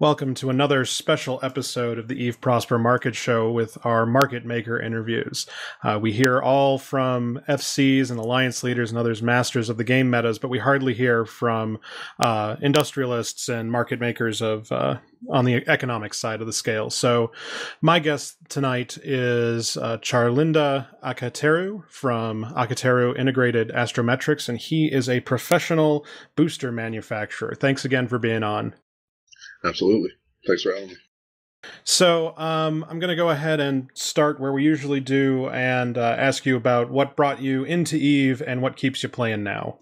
Welcome to another special episode of the Eve Prosper Market Show with our market maker interviews. Uh, we hear all from FCs and alliance leaders and others masters of the game metas, but we hardly hear from uh, industrialists and market makers of uh, on the economic side of the scale. So, my guest tonight is uh, Charlinda Akheteru from Akheteru Integrated Astrometrics, and he is a professional booster manufacturer. Thanks again for being on. Absolutely. Thanks for having me. So um, I'm going to go ahead and start where we usually do and uh, ask you about what brought you into Eve and what keeps you playing now.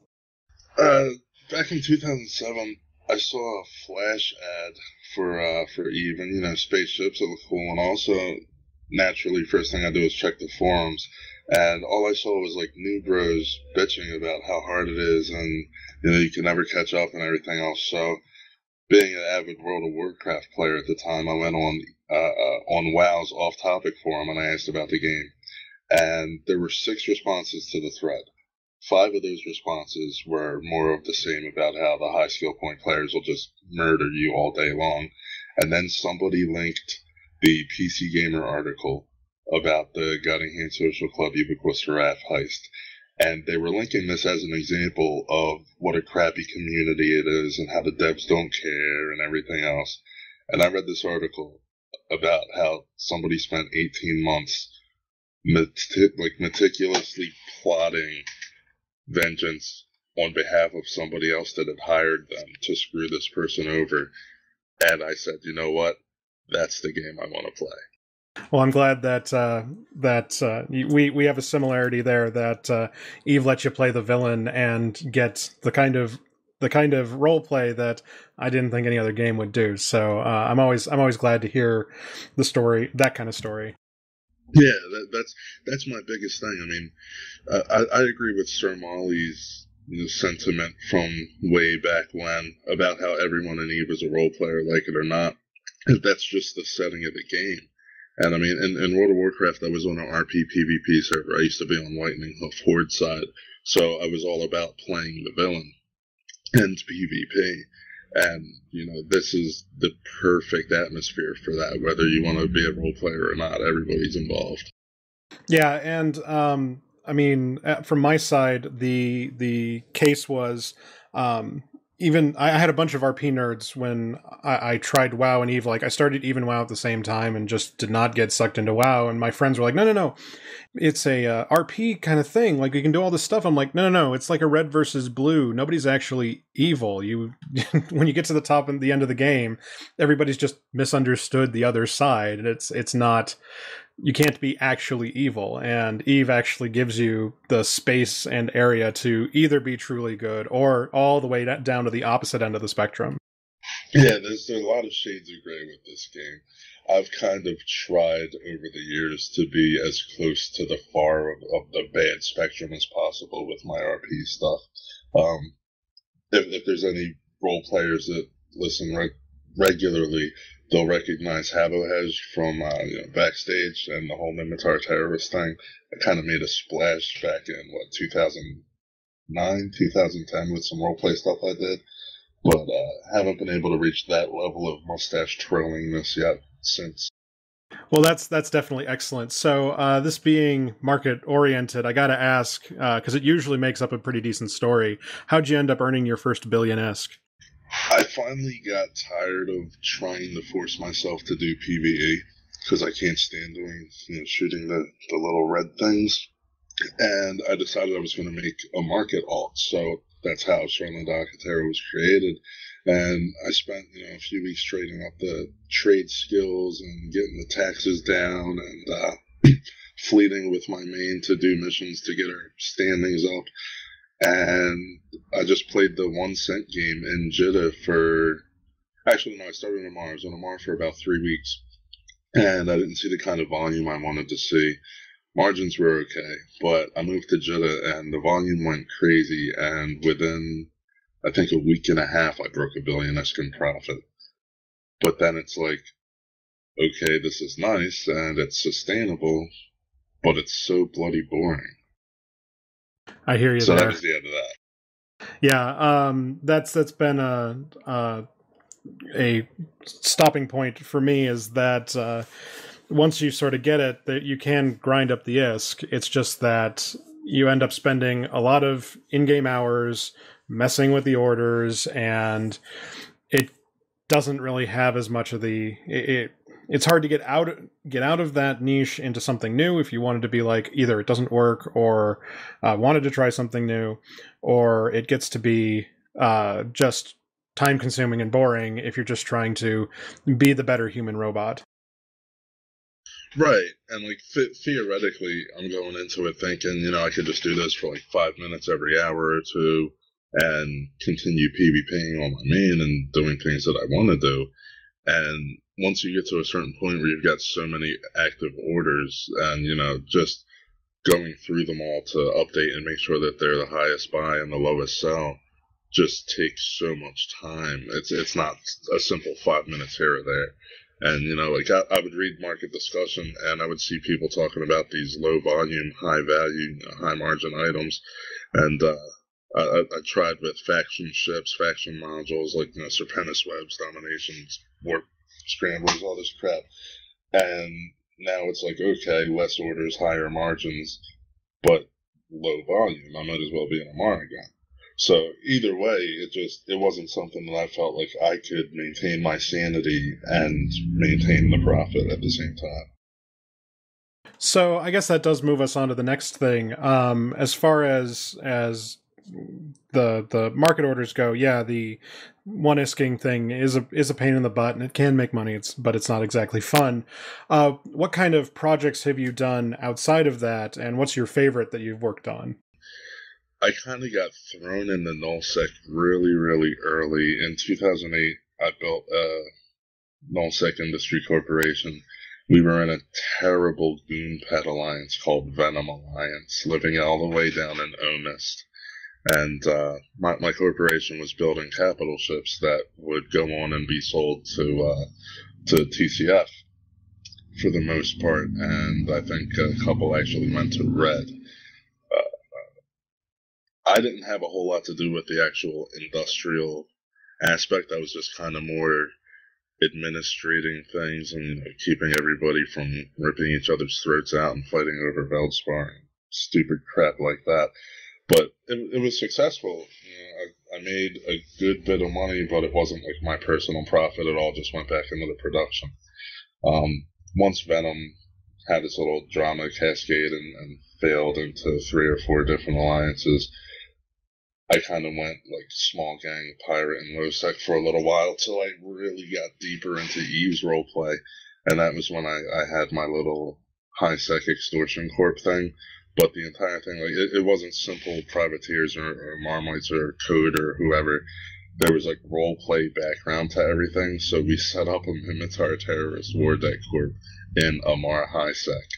Uh, back in 2007, I saw a flash ad for uh, for Eve, and you know, spaceships. It looked cool, and also naturally, first thing I do is check the forums, and all I saw was like new bros bitching about how hard it is, and you know, you can never catch up and everything else. So being an avid World of Warcraft player at the time, I went on uh, uh, on WoW's off-topic forum and I asked about the game, and there were six responses to the thread. Five of those responses were more of the same about how the high skill point players will just murder you all day long, and then somebody linked the PC Gamer article about the Guiding Hand Social Club Ubiqua Seraph heist, and they were linking this as an example of what a crappy community it is and how the devs don't care and everything else. And I read this article about how somebody spent 18 months like meticulously plotting vengeance on behalf of somebody else that had hired them to screw this person over. And I said, you know what? That's the game I want to play. Well, I'm glad that uh, that uh, we we have a similarity there. That uh, Eve lets you play the villain and get the kind of the kind of role play that I didn't think any other game would do. So uh, I'm always I'm always glad to hear the story, that kind of story. Yeah, that, that's that's my biggest thing. I mean, uh, I, I agree with Sir Molly's you know, sentiment from way back when about how everyone in Eve is a role player, like it or not. That's just the setting of the game and I mean, in, in World of Warcraft, I was on an RP PvP server. I used to be on Lightninghoof Horde side, so I was all about playing the villain and PvP. And you know, this is the perfect atmosphere for that. Whether you want to be a role player or not, everybody's involved. Yeah, and um, I mean, from my side, the the case was um, even I had a bunch of RP nerds when I, I, tried WoW and Eve. Like I started even WoW at the same time and just did not get sucked into WoW. And my friends were like, "No, no, no, it's a uh, RP kind of thing. Like you can do all this stuff." I'm like, "No, no, no, it's like a red versus blue. Nobody's actually evil. You when you get to the top and the end of the game, everybody's just misunderstood the other side, and it's it's not you can't be actually evil and eve actually gives you the space and area to either be truly good or all the way down to the opposite end of the spectrum. Yeah there's, a lot of shades of gray with this game. I've kind of tried over the years to be as close to the far of, of the bad spectrum as possible with my rp stuff. Um, if, if there's any role players that listen re- regularly they'll recognize Habohej from uh, you know, backstage and the whole Minmatar terrorist thing. I kind of made a splash back in what 2009, 2010 with some roleplay stuff I did, but uh, haven't been able to reach that level of mustache twirlingness yet since. Well, that's that's definitely excellent. So, uh, this being market oriented, I got to ask because uh, it usually makes up a pretty decent story. How'd you end up earning your first billion ISK? I finally got tired of trying to force myself to do PVE because I can't stand doing, you know, shooting the, the little red things. And I decided I was going to make a market alt. So that's how Charlinda Akheteru was created. And I spent, you know, a few weeks trading up the trade skills and getting the taxes down and, uh, fleeting with my main to do missions to get our standings up and I just played the one cent game in Jita for. Actually, no, I started in Amarr. I was on Amarr for about three weeks, and I didn't see the kind of volume I wanted to see. Margins were okay, but I moved to Jita, and the volume went crazy. And within, I think, a week and a half, I broke a billion in profit. But then it's like, okay, this is nice and it's sustainable, but it's so bloody boring. I hear you. So there. that was the end of that. Yeah, um, that's that's been a, a a stopping point for me is that uh, once you sort of get it, that you can grind up the ISK. It's just that you end up spending a lot of in-game hours messing with the orders, and it doesn't really have as much of the it, it it's hard to get out get out of that niche into something new if you wanted to be like either it doesn't work or uh, wanted to try something new or it gets to be uh, just time consuming and boring if you're just trying to be the better human robot. Right. And like th- theoretically i'm going into it thinking you know i could just do this for like five minutes every hour or two and continue pvping on my main and doing things that i want to do. And once you get to a certain point where you've got so many active orders and, you know, just going through them all to update and make sure that they're the highest buy and the lowest sell just takes so much time. It's it's not a simple five minutes here or there. And you know, like I, I would read market discussion and I would see people talking about these low volume, high value, high margin items, and uh, I, I, tried with faction ships, faction modules like you know Serpentis webs, dominations, warp scramblers, all this crap. And now it's like, okay, less orders, higher margins, but low volume. I might as well be in Amarr again. So either way, it just it wasn't something that I felt like I could maintain my sanity and maintain the profit at the same time. So I guess that does move us on to the next thing. Um, as far as as the the market orders go, yeah, the one isking thing is a is a pain in the butt, and it can make money. It's but it's not exactly fun. Uh, what kind of projects have you done outside of that, and what's your favorite that you've worked on? I kind of got thrown into nullsec really, really early. In 2008, I built a nullsec industry corporation. We were in a terrible goon pet alliance called Venom Alliance, living all the way down in Omist and uh, my, my corporation was building capital ships that would go on and be sold to uh, to TCF for the most part, and I think a couple actually went to Red. Uh, I didn't have a whole lot to do with the actual industrial aspect. I was just kind of more administrating things and keeping everybody from ripping each other's throats out and fighting over Veldspar and stupid crap like that but it, it was successful. You know, I, I made a good bit of money, but it wasn't like my personal profit. It all just went back into the production. Um, once Venom had its little drama cascade and, and failed into three or four different alliances, I kind of went like small gang of pirate and low sec for a little while till I really got deeper into Eve's roleplay, and that was when I, I had my little high sec extortion corp thing but the entire thing, like it, it wasn't simple privateers or, or marmites or code or whoever. There was like role play background to everything, so we set up a Minmatar terrorist war deck corp in Amarr High Sec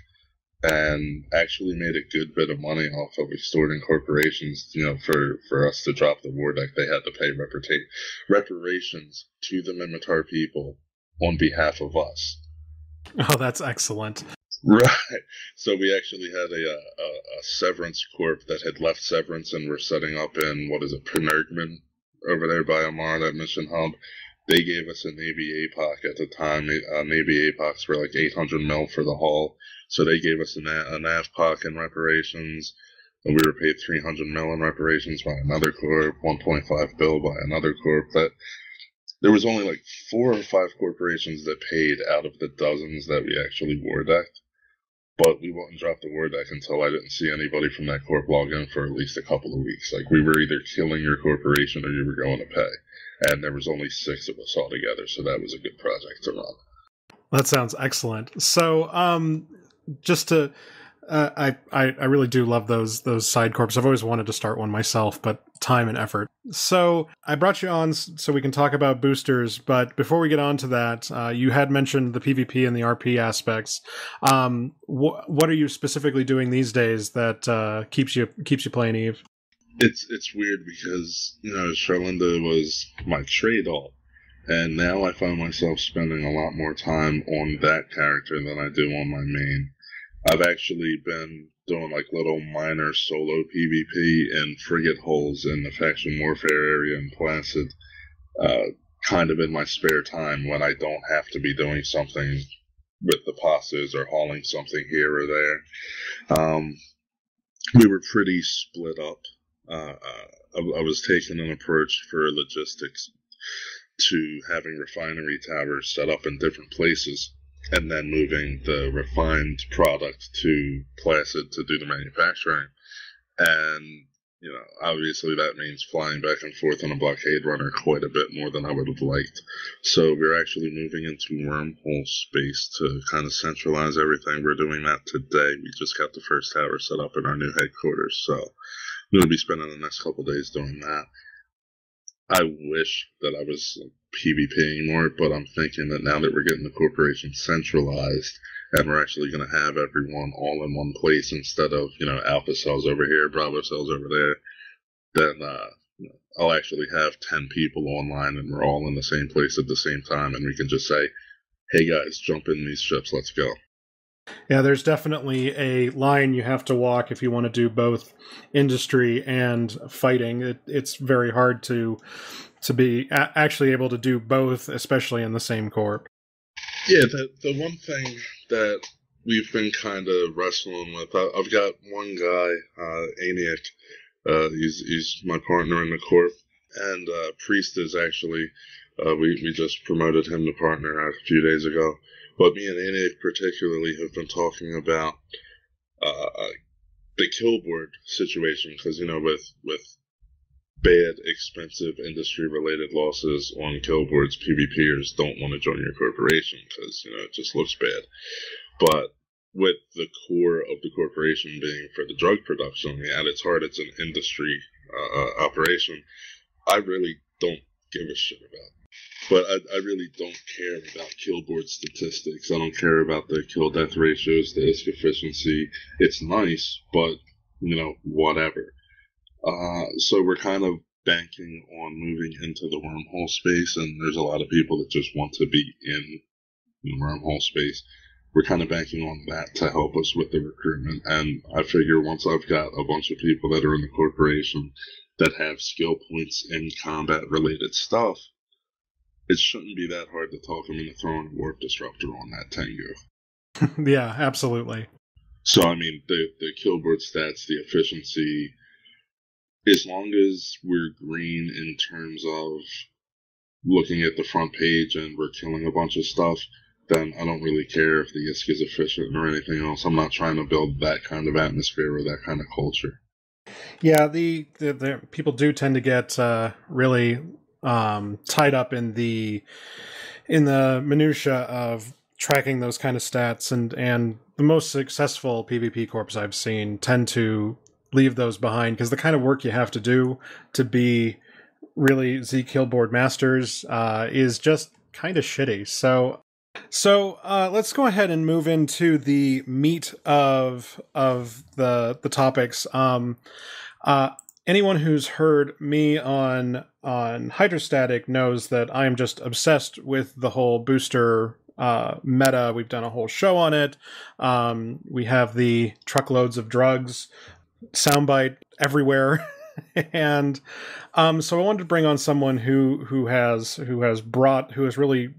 and actually made a good bit of money off of extorting corporations. You know, for for us to drop the war deck, they had to pay reparate, reparations to the Minmatar people on behalf of us. Oh, that's excellent. Right. So we actually had a, a, a Severance Corp that had left Severance and were setting up in, what is it, Penirgman over there by Amarr, that mission hub. They gave us a Navy APOC at the time. Uh, Navy APOCs were like 800 mil for the hull. So they gave us a, na- a NAVPOC in reparations. And we were paid 300 mil in reparations by another corp, 1.5 bill by another corp. That there was only like four or five corporations that paid out of the dozens that we actually war decked but we wouldn't drop the war deck until I didn't see anybody from that corp log in for at least a couple of weeks. Like we were either killing your corporation or you were going to pay, and there was only six of us all together, so that was a good project to run. That sounds excellent. So, um, just to uh, I, I I really do love those those side corps. I've always wanted to start one myself, but time and effort. So I brought you on so we can talk about boosters. But before we get on to that, uh, you had mentioned the PvP and the RP aspects. Um, wh- what are you specifically doing these days that uh, keeps you keeps you playing Eve? It's it's weird because you know Charlinda was my trade all, and now I find myself spending a lot more time on that character than I do on my main I've actually been doing like little minor solo PvP in frigate holes in the faction warfare area in Placid. Uh, kind of in my spare time when I don't have to be doing something with the pastas or hauling something here or there. Um, we were pretty split up. Uh, uh I, I, was taking an approach for logistics to having refinery towers set up in different places and then moving the refined product to Placid to do the manufacturing. And you know, obviously that means flying back and forth on a blockade runner quite a bit more than I would have liked. So we're actually moving into wormhole space to kind of centralize everything. We're doing that today. We just got the first tower set up in our new headquarters. So I'm going to be spending the next couple days doing that. I wish that I was PvPing anymore, but I'm thinking that now that we're getting the corporation centralized, and we're actually going to have everyone all in one place instead of you know alpha cells over here, bravo cells over there. Then uh, I'll actually have ten people online, and we're all in the same place at the same time, and we can just say, "Hey guys, jump in these ships, let's go." Yeah, there's definitely a line you have to walk if you want to do both industry and fighting. It, it's very hard to to be a- actually able to do both, especially in the same corp. Yeah, the the one thing that we've been kind of wrestling with, I, have got one guy, uh, Aniak, uh, he's he's my partner in the corp, and uh, Priest is actually, uh, we we just promoted him to partner a few days ago. But me and Aniak particularly have been talking about uh, the killboard situation because you know with with bad, expensive industry-related losses on killboards, PvPers don't want to join your corporation because you know it just looks bad. But with the core of the corporation being for the drug production, at its heart, it's an industry uh, uh, operation. I really don't give a shit about. But I, I really don't care about killboard statistics. I don't care about the kill death ratios, the ISK efficiency. It's nice, but you know, whatever. Uh, so we're kind of banking on moving into the wormhole space, and there's a lot of people that just want to be in the wormhole space. We're kind of banking on that to help us with the recruitment. And I figure once I've got a bunch of people that are in the corporation that have skill points in combat related stuff, it shouldn't be that hard to talk him into throwing a warp disruptor on that Tengu. yeah, absolutely. So I mean, the the killboard stats, the efficiency, as long as we're green in terms of looking at the front page and we're killing a bunch of stuff, then I don't really care if the ISK is efficient or anything else. I'm not trying to build that kind of atmosphere or that kind of culture. Yeah, the, the, the people do tend to get uh, really um, tied up in the in the minutia of tracking those kind of stats and and the most successful PvP corps I've seen tend to leave those behind because the kind of work you have to do to be really zKillboard masters uh, is just kind of shitty. So so uh, let's go ahead and move into the meat of of the the topics. Um, uh, anyone who's heard me on on hydrostatic knows that I am just obsessed with the whole booster uh, meta. We've done a whole show on it. Um, we have the truckloads of drugs soundbite everywhere. and um, so I wanted to bring on someone who who has who has brought who has really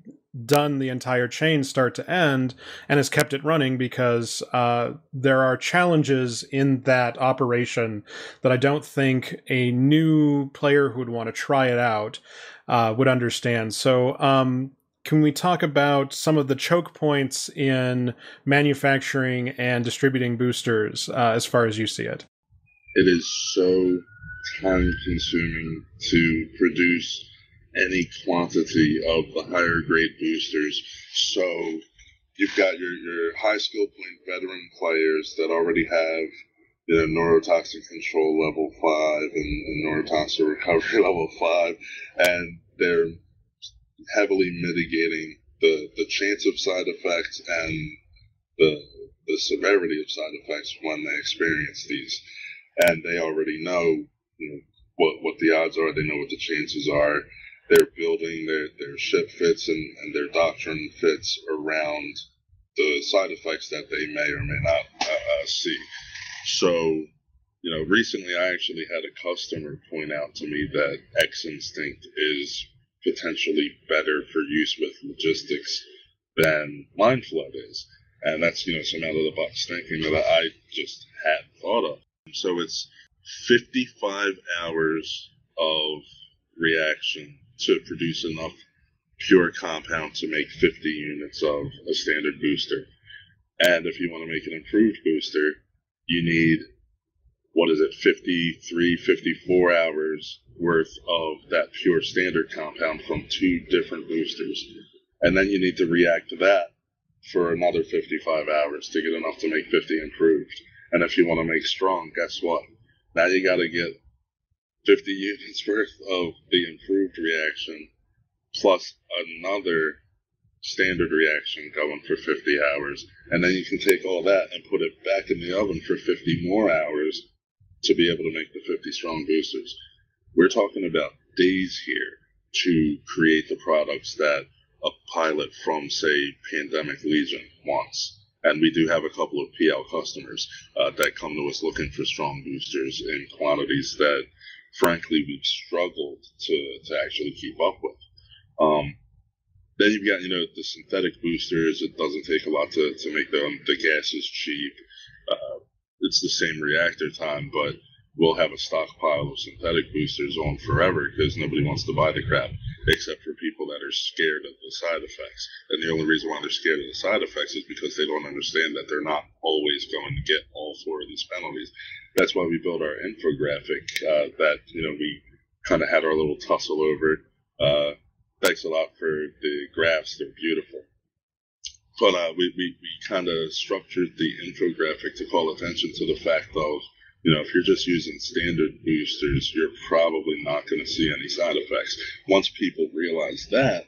done the entire chain start to end and has kept it running because uh, there are challenges in that operation that I don't think a new player who would want to try it out uh, would understand. So, um, can we talk about some of the choke points in manufacturing and distributing boosters uh, as far as you see it? It is so time consuming to produce any quantity of the higher grade boosters. So you've got your, your high skill point veteran players that already have you know, neurotoxin control level five and, and neurotoxin recovery level five, and they're heavily mitigating the, the chance of side effects and the the severity of side effects when they experience these, and they already know you know what what the odds are. They know what the chances are they're building their, their ship fits and, and their doctrine fits around the side effects that they may or may not uh, uh, see. So, you know, recently I actually had a customer point out to me that X Instinct is potentially better for use with logistics than mind flood is. And that's, you know, some out of the box thinking that I just hadn't thought of. So it's 55 hours of reaction to produce enough pure compound to make 50 units of a standard booster. And if you want to make an improved booster, you need, what is it, 53, 54 hours worth of that pure standard compound from two different boosters. And then you need to react to that for another 55 hours to get enough to make 50 improved. And if you want to make strong, guess what? Now you got to get 50 units worth of the improved reaction plus another standard reaction going for 50 hours. And then you can take all that and put it back in the oven for 50 more hours to be able to make the 50 strong boosters. We're talking about days here to create the products that a pilot from, say, Pandemic Legion wants. And we do have a couple of PL customers uh, that come to us looking for strong boosters in quantities that, frankly, we've struggled to, to actually keep up with. Um, then you've got, you know, the synthetic boosters. It doesn't take a lot to, to make them. The gas is cheap. Uh, it's the same reactor time, but we'll have a stockpile of synthetic boosters on forever because nobody wants to buy the crap except for people that are scared of the side effects. And the only reason why they're scared of the side effects is because they don't understand that they're not always going to get all four of these penalties. That's why we built our infographic uh, that, you know, we kind of had our little tussle over. Uh, thanks a lot for the graphs. They're beautiful. But uh, we, we, we kind of structured the infographic to call attention to the fact of you know, if you're just using standard boosters, you're probably not going to see any side effects. Once people realize that,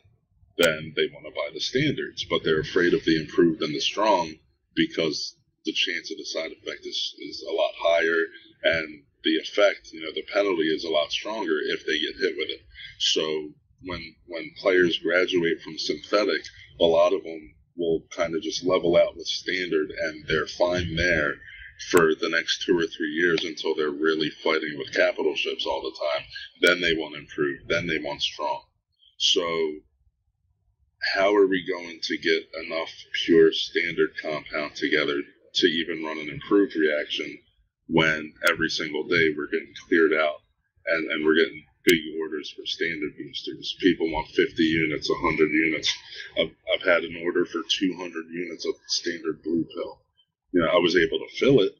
then they want to buy the standards, but they're afraid of the improved and the strong because the chance of the side effect is, is a lot higher and the effect, you know, the penalty is a lot stronger if they get hit with it. So when when players graduate from synthetic, a lot of them will kind of just level out with standard and they're fine there for the next two or three years until they're really fighting with capital ships all the time. Then they want to improve. Then they want strong. So, how are we going to get enough pure standard compound together to even run an improved reaction when every single day we're getting cleared out and, and we're getting big orders for standard boosters? People want 50 units, 100 units. I've, I've had an order for 200 units of standard blue pill you know, I was able to fill it,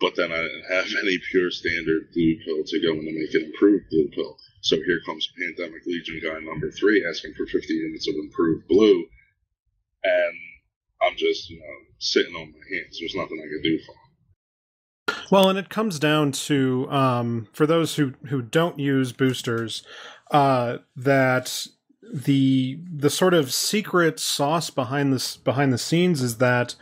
but then I didn't have any pure standard blue pill to go in to make an improved blue pill. So here comes Pandemic Legion guy number three asking for 50 units of improved blue, and I'm just, you know, sitting on my hands. There's nothing I can do for him. Well, and it comes down to um, for those who who don't use boosters, uh, that the the sort of secret sauce behind this behind the scenes is that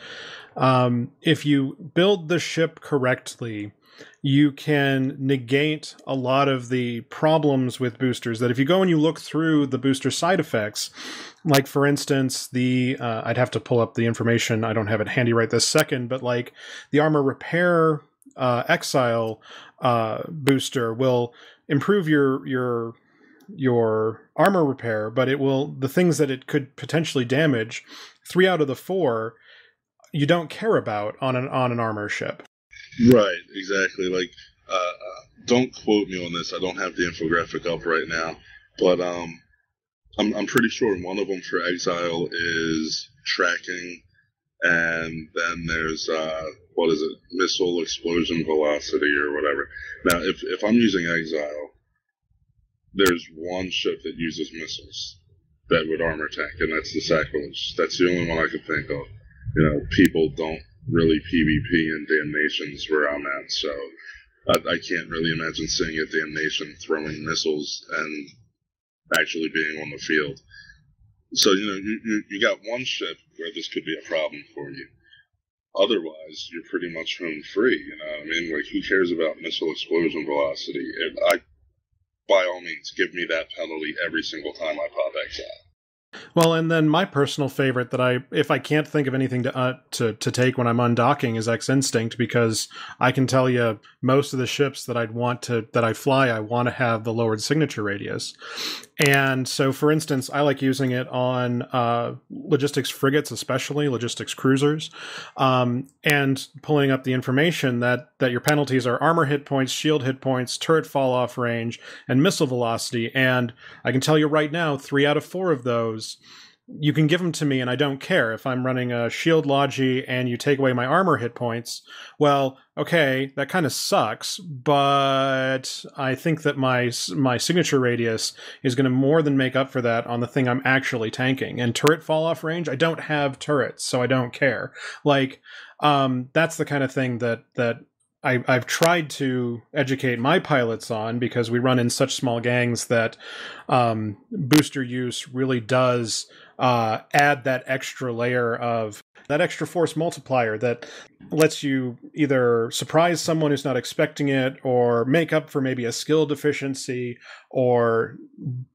um, if you build the ship correctly, you can negate a lot of the problems with boosters that if you go and you look through the booster side effects like for instance the uh, i'd have to pull up the information i don't have it handy right this second but like the armor repair uh, exile uh, booster will improve your your your armor repair but it will the things that it could potentially damage three out of the four you don't care about on an on an armor ship. Right, exactly. Like, uh, uh, don't quote me on this. I don't have the infographic up right now, but um, I'm I'm pretty sure one of them for Exile is tracking, and then there's uh, what is it, missile explosion velocity or whatever. Now, if if I'm using Exile, there's one ship that uses missiles that would armor tank, and that's the Sacrilege. That's the only one I can think of you know, people don't really PvP in Damnations where I'm at, so I, I can't really imagine seeing a Damnation throwing missiles and actually being on the field. So, you know, you, you, you got one ship where this could be a problem for you. Otherwise, you're pretty much home free, you know I mean? Like, who cares about missile explosion velocity? I, by all means, give me that penalty every single time I pop X out. Well, and then my personal favorite that I, if I can't think of anything to uh, to to take when I'm undocking, is X Instinct because I can tell you most of the ships that I'd want to that I fly, I want to have the lowered signature radius, and so for instance, I like using it on uh, logistics frigates, especially logistics cruisers, um, and pulling up the information that that your penalties are armor hit points, shield hit points, turret fall off range, and missile velocity, and I can tell you right now, three out of four of those you can give them to me and I don't care. If I'm running a shield logi and you take away my armor hit points, well, okay, that kind of sucks, but I think that my my signature radius is going to more than make up for that on the thing I'm actually tanking. And turret fall off range, I don't have turrets, so I don't care. Like um that's the kind of thing that that I, have tried to educate my pilots on because we run in such small gangs that um, booster use really does uh, add that extra layer of that extra force multiplier that lets you either surprise someone who's not expecting it or make up for maybe a skill deficiency or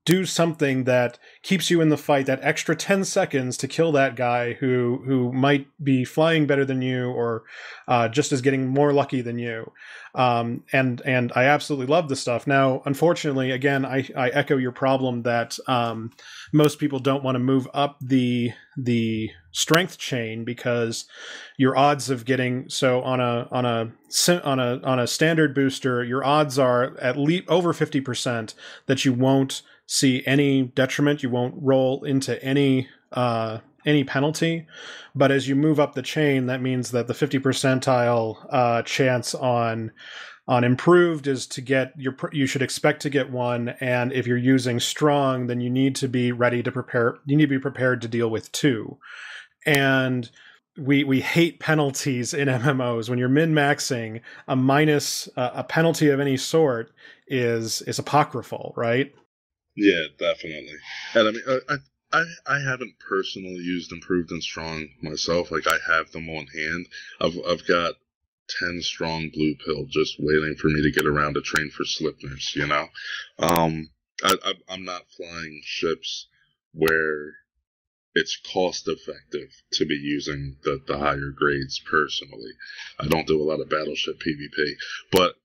do something that keeps you in the fight that extra 10 seconds to kill that guy who who might be flying better than you or uh, just is getting more lucky than you um, and and I absolutely love the stuff. Now, unfortunately, again, I, I echo your problem that um, most people don't want to move up the the strength chain because your odds of getting so on a on a on a on a standard booster, your odds are at least over fifty percent that you won't see any detriment. You won't roll into any uh, any penalty. But as you move up the chain, that means that the 50 percentile uh, chance on on improved is to get your you should expect to get one and if you're using strong then you need to be ready to prepare you need to be prepared to deal with two and we we hate penalties in MMOs when you're min maxing a minus uh, a penalty of any sort is is apocryphal right yeah definitely and i mean uh, I, I I haven't personally used improved and strong myself. Like I have them on hand. I've I've got ten strong blue pill just waiting for me to get around to train for Sleipnirs. You know, um, I, I I'm not flying ships where it's cost effective to be using the, the higher grades personally. I don't do a lot of battleship PvP, but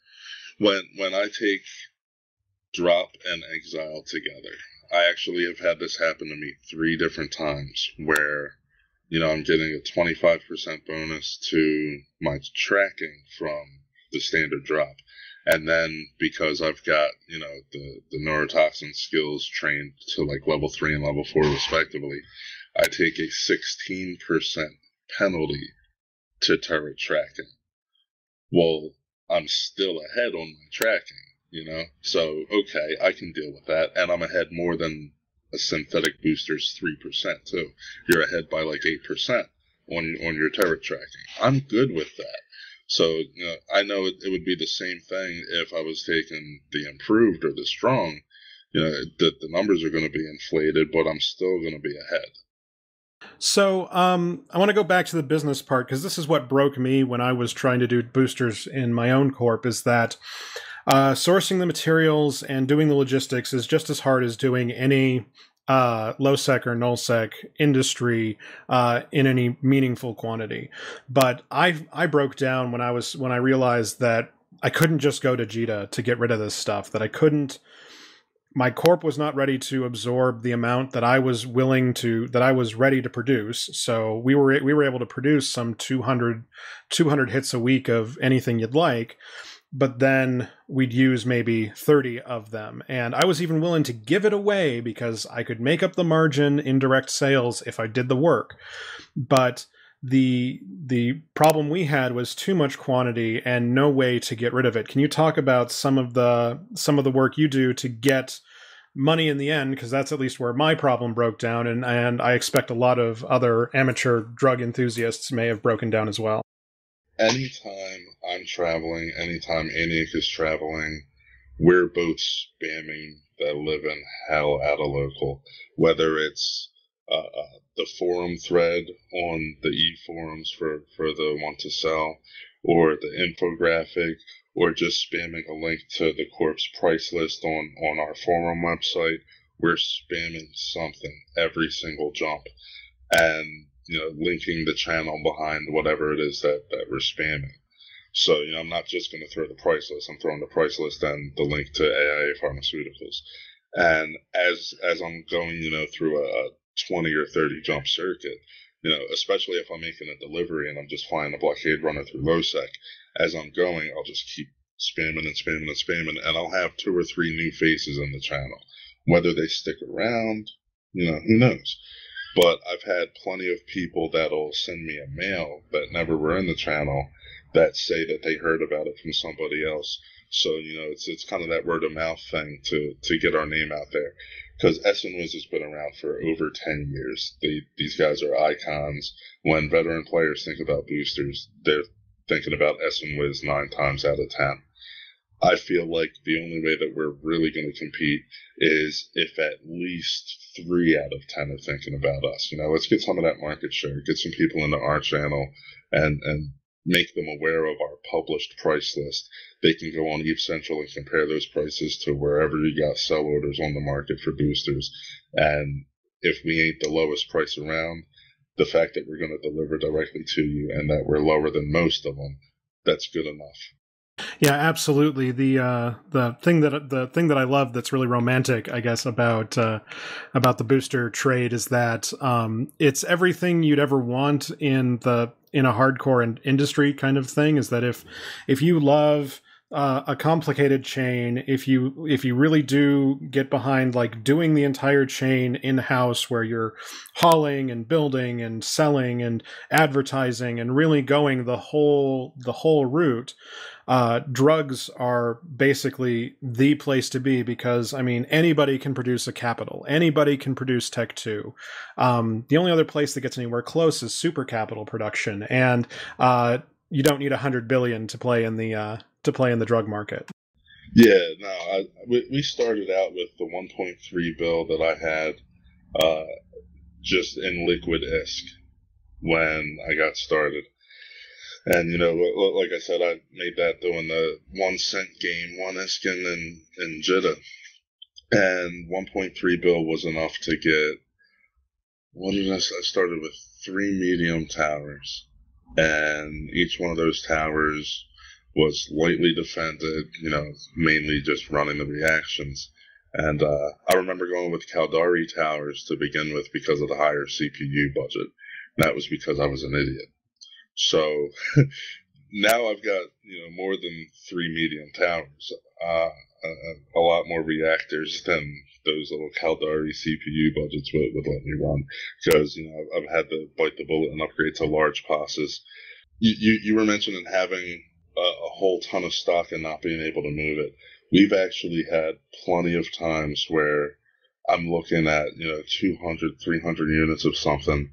when when I take drop and exile together, I actually have had this happen to me three different times where, you know, I'm getting a 25% bonus to my tracking from the standard drop. And then because I've got, you know, the, the neurotoxin skills trained to like level three and level four respectively, I take a 16% penalty to turret tracking. Well, I'm still ahead on my tracking you know? So, okay, I can deal with that. And I'm ahead more than a synthetic booster's 3%, too. You're ahead by like 8% on, on your turret tracking. I'm good with that. So, you know, I know it, it would be the same thing if I was taking the improved or the strong. You know, that the numbers are going to be inflated, but I'm still going to be ahead. So um, I want to go back to the business part because this is what broke me when I was trying to do boosters in my own corp. Is that uh, sourcing the materials and doing the logistics is just as hard as doing any uh, low sec or null sec industry uh, in any meaningful quantity. But I I broke down when I was when I realized that I couldn't just go to JITA to get rid of this stuff. That I couldn't. My corp was not ready to absorb the amount that I was willing to that I was ready to produce. So we were we were able to produce some 200, 200 hits a week of anything you'd like but then we'd use maybe 30 of them. And I was even willing to give it away because I could make up the margin in direct sales if I did the work. But the the problem we had was too much quantity and no way to get rid of it. Can you talk about some of the some of the work you do to get money in the end because that's at least where my problem broke down and and I expect a lot of other amateur drug enthusiasts may have broken down as well anytime I'm traveling, anytime Aniak is traveling, we're both spamming the living hell out of local. Whether it's uh, uh, the forum thread on the e forums for, for the want to sell, or the infographic, or just spamming a link to the corpse price list on, on our forum website, we're spamming something every single jump and you know linking the channel behind whatever it is that, that we're spamming. So, you know, I'm not just going to throw the price list. I'm throwing the price list and the link to AIA Pharmaceuticals. And as as I'm going, you know, through a 20 or 30 jump circuit, you know, especially if I'm making a delivery and I'm just flying a blockade runner through LOSEC, as I'm going, I'll just keep spamming and spamming and spamming, and I'll have two or three new faces in the channel. Whether they stick around, you know, who knows? But I've had plenty of people that'll send me a mail that never were in the channel that say that they heard about it from somebody else. So you know, it's it's kind of that word of mouth thing to to get our name out there. Because Es and Whizz has been around for over ten years. They, these guys are icons. When veteran players think about boosters, they're thinking about Es and Whizz nine times out of ten. I feel like the only way that we're really going to compete is if at least three out of ten are thinking about us. You know, let's get some of that market share, get some people into our channel, and and make them aware of our published price list. They can go on Eve Central and compare those prices to wherever you got sell orders on the market for boosters. And if we ain't the lowest price around, the fact that we're going to deliver directly to you and that we're lower than most of them, that's good enough. Yeah, absolutely. The uh, the thing that the thing that I love that's really romantic, I guess, about uh, about the booster trade is that um, it's everything you'd ever want in the in a hardcore in- industry kind of thing is that if if you love uh, a complicated chain. If you if you really do get behind like doing the entire chain in house where you're hauling and building and selling and advertising and really going the whole the whole route uh, drugs are basically the place to be because I mean anybody can produce a capital, anybody can produce Tech Two. Um, the only other place that gets anywhere close is super capital production, and uh, you don't need a hundred billion to play in the uh, to play in the drug market. Yeah, no, I, we, started out with the 1.3 bill that I had uh, just in liquid ISK when I got started. And you know, like I said, I made that doing the one cent game, one Iskin and and Jita, and 1.3 bill was enough to get. What did I? I started with three medium towers, and each one of those towers was lightly defended. You know, mainly just running the reactions. And uh, I remember going with Caldari towers to begin with because of the higher CPU budget. That was because I was an idiot. So now I've got you know more than three medium towers, uh, a, a, lot more reactors than those little Caldari CPU budgets would, would let me run because you know I've, I've had to bite the bullet and upgrade to large passes. You, you, you were mentioning having a, a whole ton of stock and not being able to move it. We've actually had plenty of times where I'm looking at, you know, 200, 300 units of something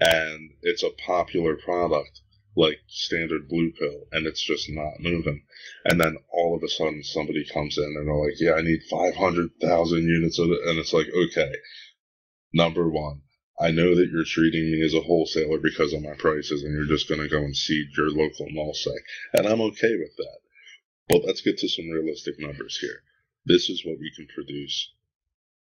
and it's a popular product like standard blue pill and it's just not moving. And then all of a sudden somebody comes in and they're like, yeah, I need 500,000 units of it. And it's like, okay, number one, I know that you're treating me as a wholesaler because of my prices and you're just going to go and seed your local nullsec. And I'm okay with that. But let's get to some realistic numbers here. This is what we can produce.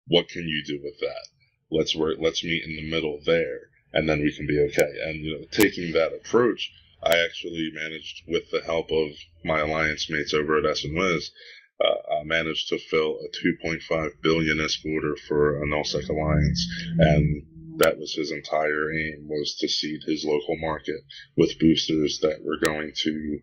What can you do with that? Let's work, let's meet in the middle there and then we can be okay. And you know, taking that approach, I actually managed, with the help of my alliance mates over at Es and Whizz, uh, I managed to fill a 2.5 billion ISK order for a nullsec alliance, and that was his entire aim was to seed his local market with boosters that were going to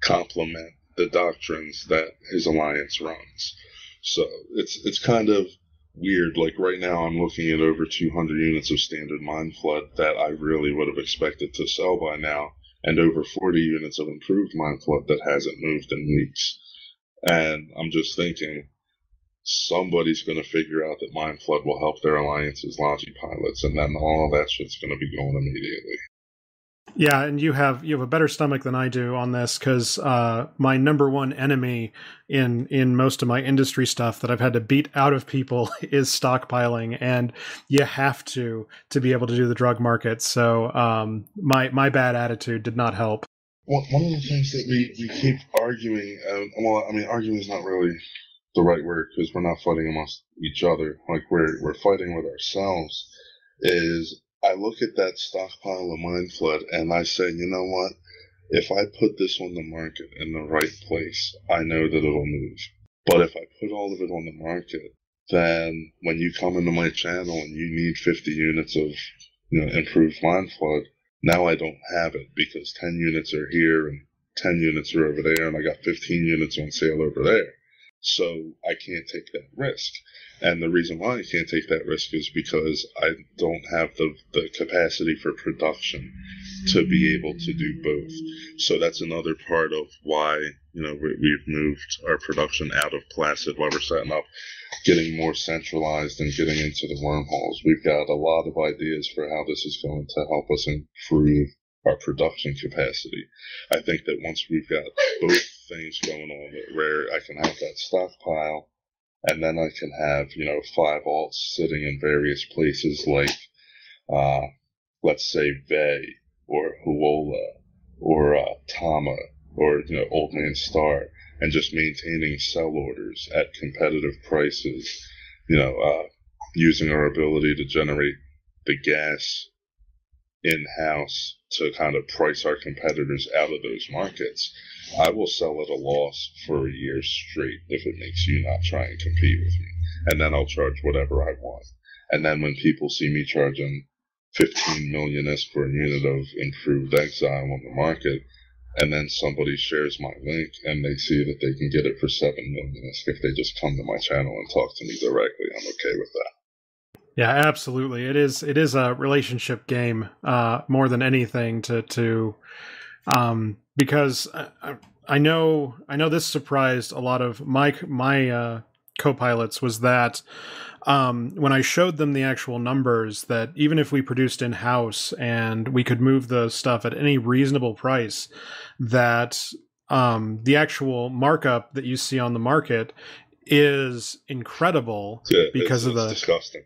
complement the doctrines that his alliance runs. So it's it's kind of weird. Like right now, I'm looking at over 200 units of standard mind flood that I really would have expected to sell by now, and over 40 units of improved mind flood that hasn't moved in weeks. And I'm just thinking, somebody's going to figure out that mind flood will help their alliance's logi pilots, and then all of that shit's going to be going immediately. Yeah, and you have you have a better stomach than I do on this because uh, my number one enemy in in most of my industry stuff that I've had to beat out of people is stockpiling, and you have to to be able to do the drug market. So um, my my bad attitude did not help. Well, one of the things that we, we keep arguing, uh, well, I mean, arguing is not really the right word because we're not fighting amongst each other. Like we're we're fighting with ourselves. Is I look at that stockpile of mind flood and I say, you know what? If I put this on the market in the right place, I know that it'll move. But if I put all of it on the market, then when you come into my channel and you need 50 units of you know improved mind flood, now I don't have it because 10 units are here and 10 units are over there, and I got 15 units on sale over there. So I can't take that risk. And the reason why I can't take that risk is because I don't have the, the capacity for production to be able to do both. So that's another part of why, you know, we, we've moved our production out of Placid while we're setting up, getting more centralized and getting into the wormholes. We've got a lot of ideas for how this is going to help us improve our production capacity. I think that once we've got both things going on, where I can have that stockpile, and then I can have you know five alts sitting in various places like, uh, let's say Vey or Huola or uh, Tama or you know Old Man Star, and just maintaining sell orders at competitive prices. You know, uh, using our ability to generate the gas in house to kind of price our competitors out of those markets, I will sell at a loss for a year straight if it makes you not try and compete with me. And then I'll charge whatever I want. And then when people see me charging 15 million ISK for a unit of improved exile on the market, and then somebody shares my link and they see that they can get it for 7 million ISK if they just come to my channel and talk to me directly, I'm okay with that. Yeah, absolutely. It is it is a relationship game uh, more than anything to to um, because I, I, know I know this surprised a lot of my my uh, co-pilots was that um, when I showed them the actual numbers that even if we produced in house and we could move the stuff at any reasonable price, that um, the actual markup that you see on the market is incredible yeah, because it's, of the disgusting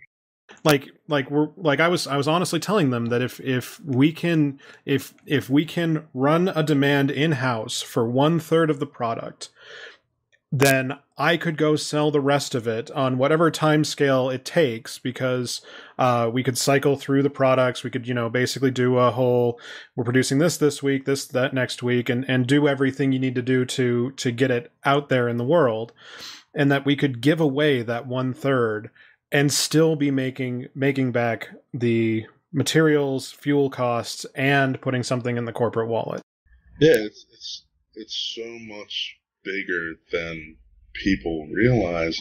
like like we're like i was i was honestly telling them that if if we can if if we can run a demand in house for one third of the product then i could go sell the rest of it on whatever time scale it takes because uh, we could cycle through the products. We could you know basically do a whole we're producing this this week this that next week and and do everything you need to do to to get it out there in the world and that we could give away that one third and still be making making back the materials, fuel costs, and putting something in the corporate wallet. Yeah, it's it's it's so much bigger than people realize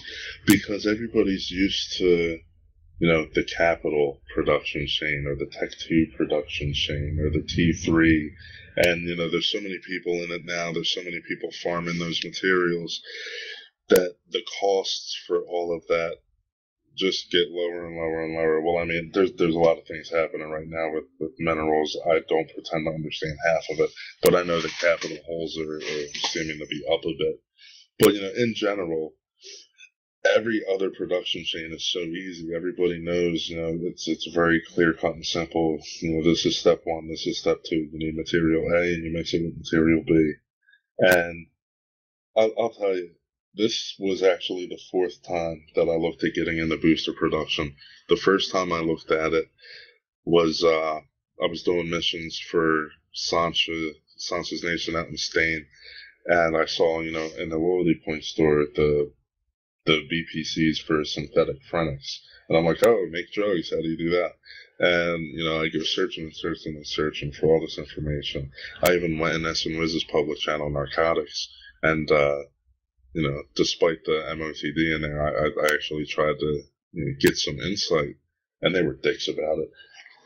because everybody's used to you know the capital production chain or the tech 2 production chain or the t3 and you know there's so many people in it now there's so many people farming those materials that the costs for all of that just get lower and lower and lower. Well, I mean, there's there's a lot of things happening right now with, with minerals. I don't pretend to understand half of it, but I know the capital holes are, are seeming to be up a bit. But you know, in general, every other production chain is so easy. Everybody knows, you know, it's it's very clear cut and simple. You know, this is step one, this is step two. You need material A, and you mix it with material B. And I'll, I'll tell you, this was actually the fourth time that I looked at getting into booster production. The first time I looked at it was uh, I was doing missions for Sansha, Sansha's Nation out in Stain, and I saw, you know, in the loyalty point store the the BPCs for synthetic Frentix. And I'm like, oh, make drugs. How do you do that? And, you know, I go searching and searching and searching for all this information. I even went in Es and Whizz's public channel, Narcotics, and uh, you know, despite the MOTD in there, I, I actually tried to you know, get some insight, and they were dicks about it.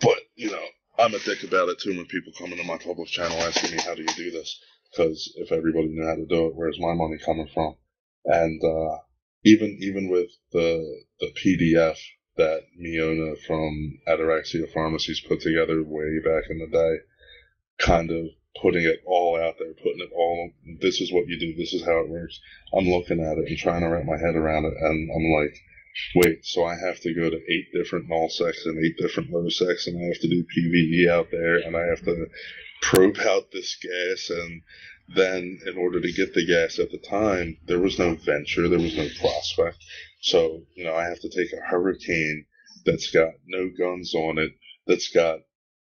But you know, I'm a dick about it too when people come into my public channel asking me how do you do this? Because if everybody knew how to do it, where's my money coming from? And uh, even even with the the PDF that Miona from Ataraxia Pharmacies put together way back in the day, kind of putting it all out there, putting it all. This is what you do. This is how it works. I'm looking at it and trying to wrap my head around it, and I'm like, wait, so I have to go to eight different null sec and eight different low sec, and I have to do PVE out there, and I have to probe out this gas and then in order to get the gas at the time, there was no venture, there was no prospect. So, you know, I have to take a hurricane that's got no guns on it, that's got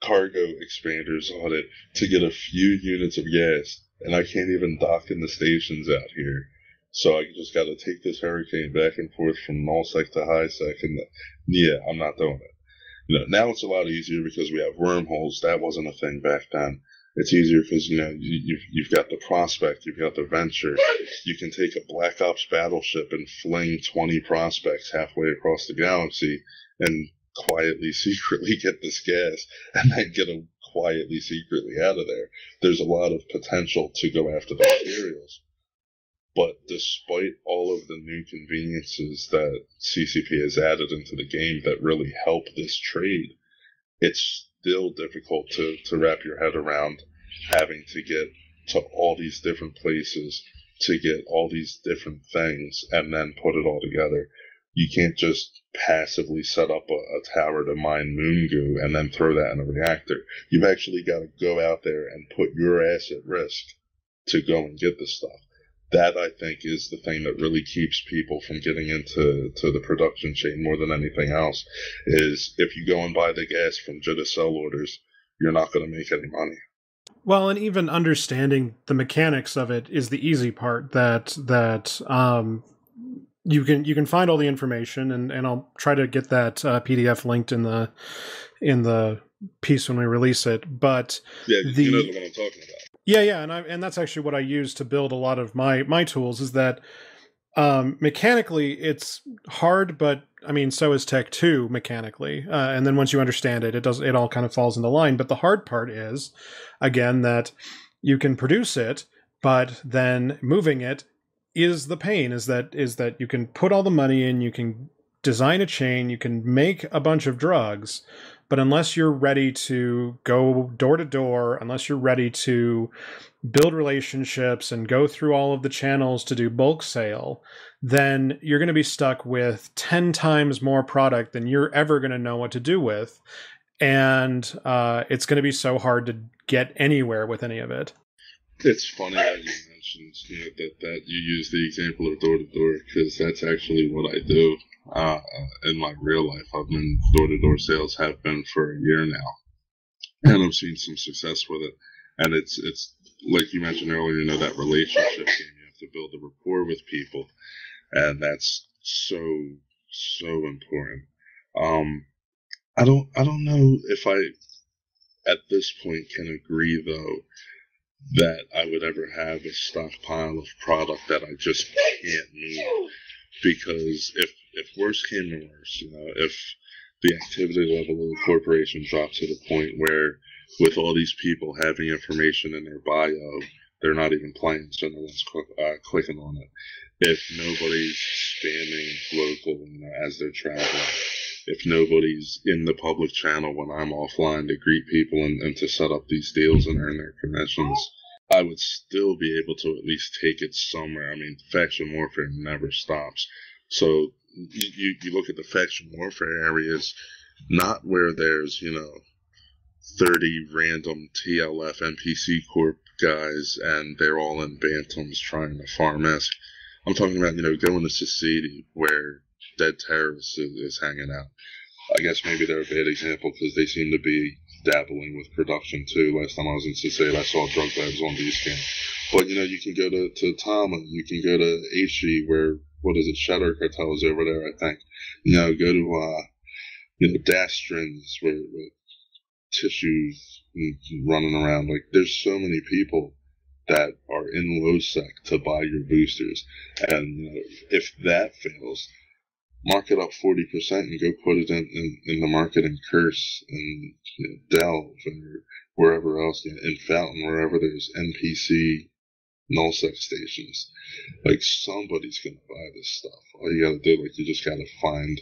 cargo expanders on it to get a few units of gas. And I can't even dock in the stations out here. So I just got to take this hurricane back and forth from nullsec to highsec. And yeah, I'm not doing it. You know, now it's a lot easier because we have wormholes. That wasn't a thing back then it's easier because you know you, you've you've got the prospect, you've got the venture. You can take a Black Ops battleship and fling twenty prospects halfway across the galaxy and quietly, secretly get this gas, and then get them quietly, secretly out of there. There's a lot of potential to go after the materials. But despite all of the new conveniences that CCP has added into the game that really help this trade, it's still difficult to, to wrap your head around having to get to all these different places to get all these different things and then put it all together. You can't just passively set up a, a tower to mine moon goo and then throw that in a reactor. You've actually got to go out there and put your ass at risk to go and get the stuff that I think is the thing that really keeps people from getting into to the production chain more than anything else. Is if you go and buy the gas from Jita orders, you're not going to make any money. Well, and even understanding the mechanics of it is the easy part. That that um, you can you can find all the information, and and I'll try to get that uh, PDF linked in the in the piece when we release it. But yeah, the, you know what I'm talking about. Yeah, yeah, and I and that's actually what I use to build a lot of my my tools is that um, mechanically it's hard, but I mean so is Tech Two mechanically, uh, and then once you understand it, it does it all kind of falls into line. But the hard part is, again, that you can produce it, but then moving it is the pain. Is that is that you can put all the money in, you can design a chain, you can make a bunch of drugs, but unless you're ready to go door to door, unless you're ready to build relationships and go through all of the channels to do bulk sale, then you're going to be stuck with 10 times more product than you're ever going to know what to do with. And uh, it's going to be so hard to get anywhere with any of it. It's funny that, that you use the example of door to door because that's actually what I do uh, in my real life. I've been door to door sales have been for a year now, and I've seen some success with it. And it's it's like you mentioned earlier, you know that relationship game. You have to build a rapport with people, and that's so so important. Um, I don't I don't know if I at this point can agree though that I would ever have a stockpile of product that I just can't move because if if worse came to worse, you know, if the activity level of the corporation drops to the point where, with all these people having information in their bio, they're not even playing, so no one's uh, clicking on it. If nobody's spamming local you know, as they're traveling, if nobody's in the public channel when I'm offline to greet people and, and to set up these deals and earn their commissions, I would still be able to at least take it somewhere. I mean, faction warfare never stops. So you, you look at the faction warfare areas, not where there's, you know, 30 random TLF NPC Corp guys and they're all in Bantams trying to farm ISK. I'm talking about, you know, going to Society where dead terrorists is, is hanging out. I guess maybe they're a bad example because they seem to be dabbling with production too. Last time I was in Society, I saw drug labs on D-scan. But, you know, you can go to, to Tama, you can go to HE where what is it, Shadow Cartel is over there, I think. You know, go to uh, you know, Dastrins where, with tissues running around. Like, there's so many people that are in low sec to buy your boosters, and you know, if that fails, mark it up forty percent and go put it in, in, in the market and curse and you know, delve or wherever else you know, in Fountain, wherever there's NPC nullsec stations. Like somebody's gonna buy this stuff. All you gotta do, like, you just gotta find,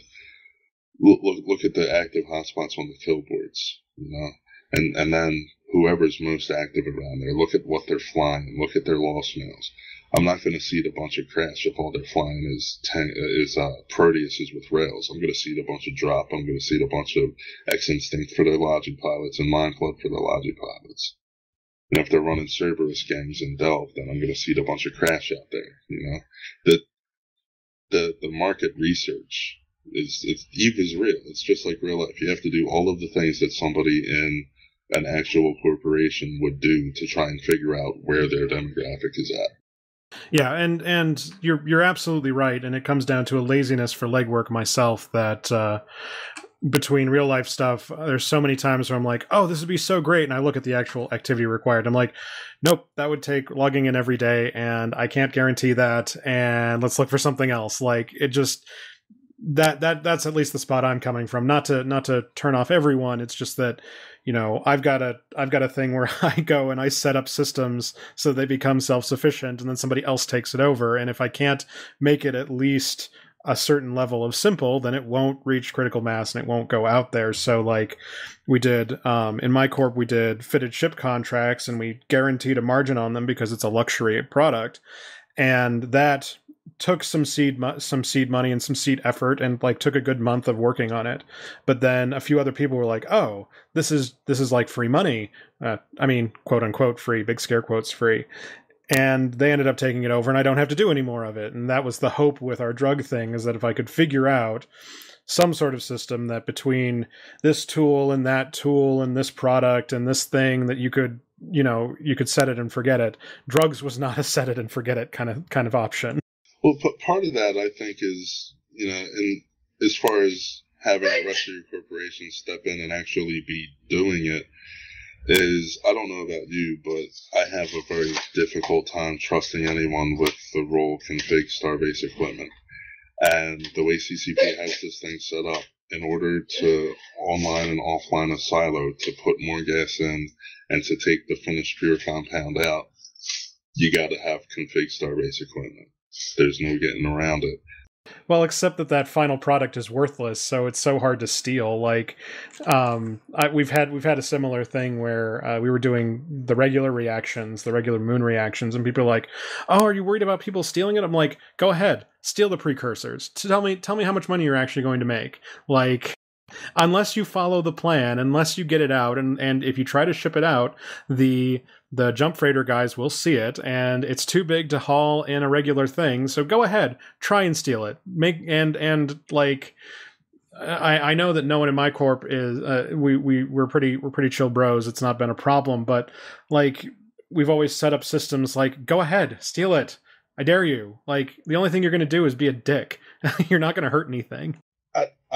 look, look, look at the active hotspots on the kill boards, you know, and and then whoever's most active around there, look at what they're flying, look at their loss mails. I'm not going to see a bunch of crash if all they're flying is ten, is uh, Proteuses with rails. I'm going to see a bunch of drop. I'm going to see a bunch of X Instinct for their logic pilots and Mind Flood for their logic pilots. And if they're running Cerberus gangs in Delve, then I'm going to see a bunch of crash out there. You know, the the the market research is it's Eve is real. It's just like real life. You have to do all of the things that somebody in an actual corporation would do to try and figure out where their demographic is at. Yeah, and and you're you're absolutely right, and it comes down to a laziness for legwork myself that uh, between real life stuff, there's so many times where I'm like, oh, this would be so great, and I look at the actual activity required. I'm like, nope, that would take logging in every day, and I can't guarantee that. And let's look for something else. Like it just that that that's at least the spot I'm coming from. Not to not to turn off everyone. It's just that you know I've got a I've got a thing where I go and I set up systems so they become self sufficient, and then somebody else takes it over. And if I can't make it at least a certain level of simple, then it won't reach critical mass and it won't go out there. So like we did um, in my corp, we did fitted ship contracts and we guaranteed a margin on them because it's a luxury product, and that took some seed mo- some seed money and some seed effort and like took a good month of working on it. But then a few other people were like oh this is this is like free money. Uh, i mean quote unquote free big scare quotes free. And they ended up taking it over and i don't have to do any more of it. And that was the hope with our drug thing is that if i could figure out some sort of system that between this tool and that tool and this product and this thing that you could you know you could set it and forget it drugs was not a set it and forget it kind of kind of option well part of that i think is you know in as far as having the rest of your corporation step in and actually be doing it is I don't know about you, but I have a very difficult time trusting anyone with the role config starbase equipment. And the way CCP has this thing set up, in order to online and offline a silo to put more gas in and to take the finished pure compound out, you got to have config starbase equipment. There's no getting around it. Well, except that that final product is worthless, so it's so hard to steal. Like, um, I, we've had we've had a similar thing where uh, we were doing the regular reactions, the regular moon reactions, and people are like, "Oh, are you worried about people stealing it?" I'm like, "Go ahead, steal the precursors. Tell me, tell me how much money you're actually going to make." Like, unless you follow the plan, unless you get it out, and and if you try to ship it out, the the jump freighter guys will see it and it's too big to haul in a regular thing so go ahead try and steal it make and and like I, I know that no one in my corp is uh, we we we're pretty we're pretty chill bros. It's not been a problem, but like we've always set up systems like go ahead, steal it. I dare you. Like the only thing you're going to do is be a dick. you're not going to hurt anything.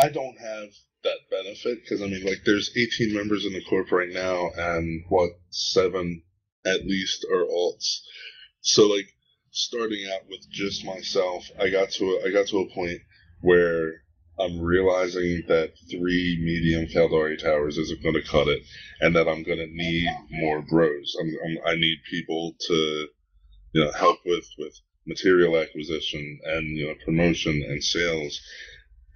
I don't have that benefit because I mean like there's 18 members in the corp right now and what seven at least are alts. So like starting out with just myself, I got to a, I got to a point where I'm realizing that three medium Caldari towers isn't going to cut it, and that I'm going to need more bros. I'm, I'm, i need people to, you know, help with with material acquisition and you know promotion and sales.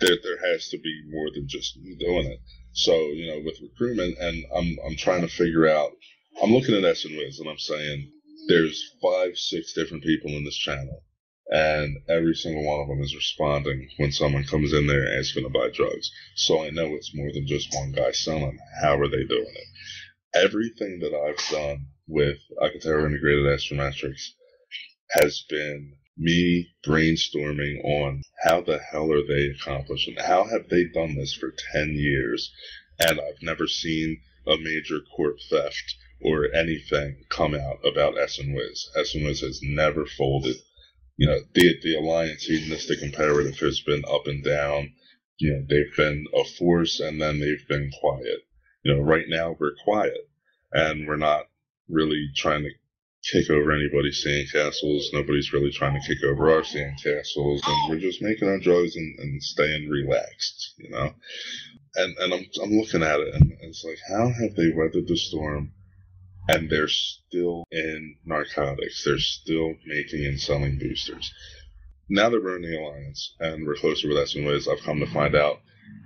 There there has to be more than just me doing it. So you know, with recruitment, and I'm I'm trying to figure out I'm looking at Es and Whizz and I'm saying there's five, six different people in this channel, and every single one of them is responding when someone comes in there asking to buy drugs. So I know it's more than just one guy selling. How are they doing it? Everything that I've done with Akheteru Integrated Astrometrics has been me brainstorming on how the hell are they accomplishing? How have they done this for 10 years? And I've never seen a major corp theft or anything come out about. Es and Whizz has never folded. You know, the the alliance hedonistic imperative has been up and down. You know, they've been a force and then they've been quiet. You know, right now we're quiet and we're not really trying to kick over anybody's sandcastles. Nobody's really trying to kick over our sandcastles, and we're just making our drugs and, and staying relaxed, you know. And and I'm I'm looking at it, and it's like, how have they weathered the storm? and they're still in narcotics. They're still making and selling boosters. Now that we're in the alliance and we're closer with Es and Whizz, I've come to find out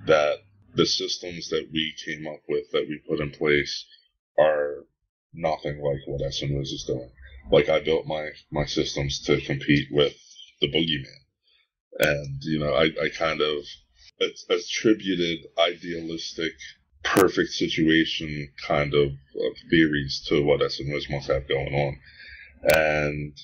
that the systems that we came up with, that we put in place, are nothing like what Es and Whizz is doing. Like I built my my systems to compete with the boogeyman, and you know I, I kind of attributed idealistic perfect situation kind of, of theories to what S and Wismos have going on. And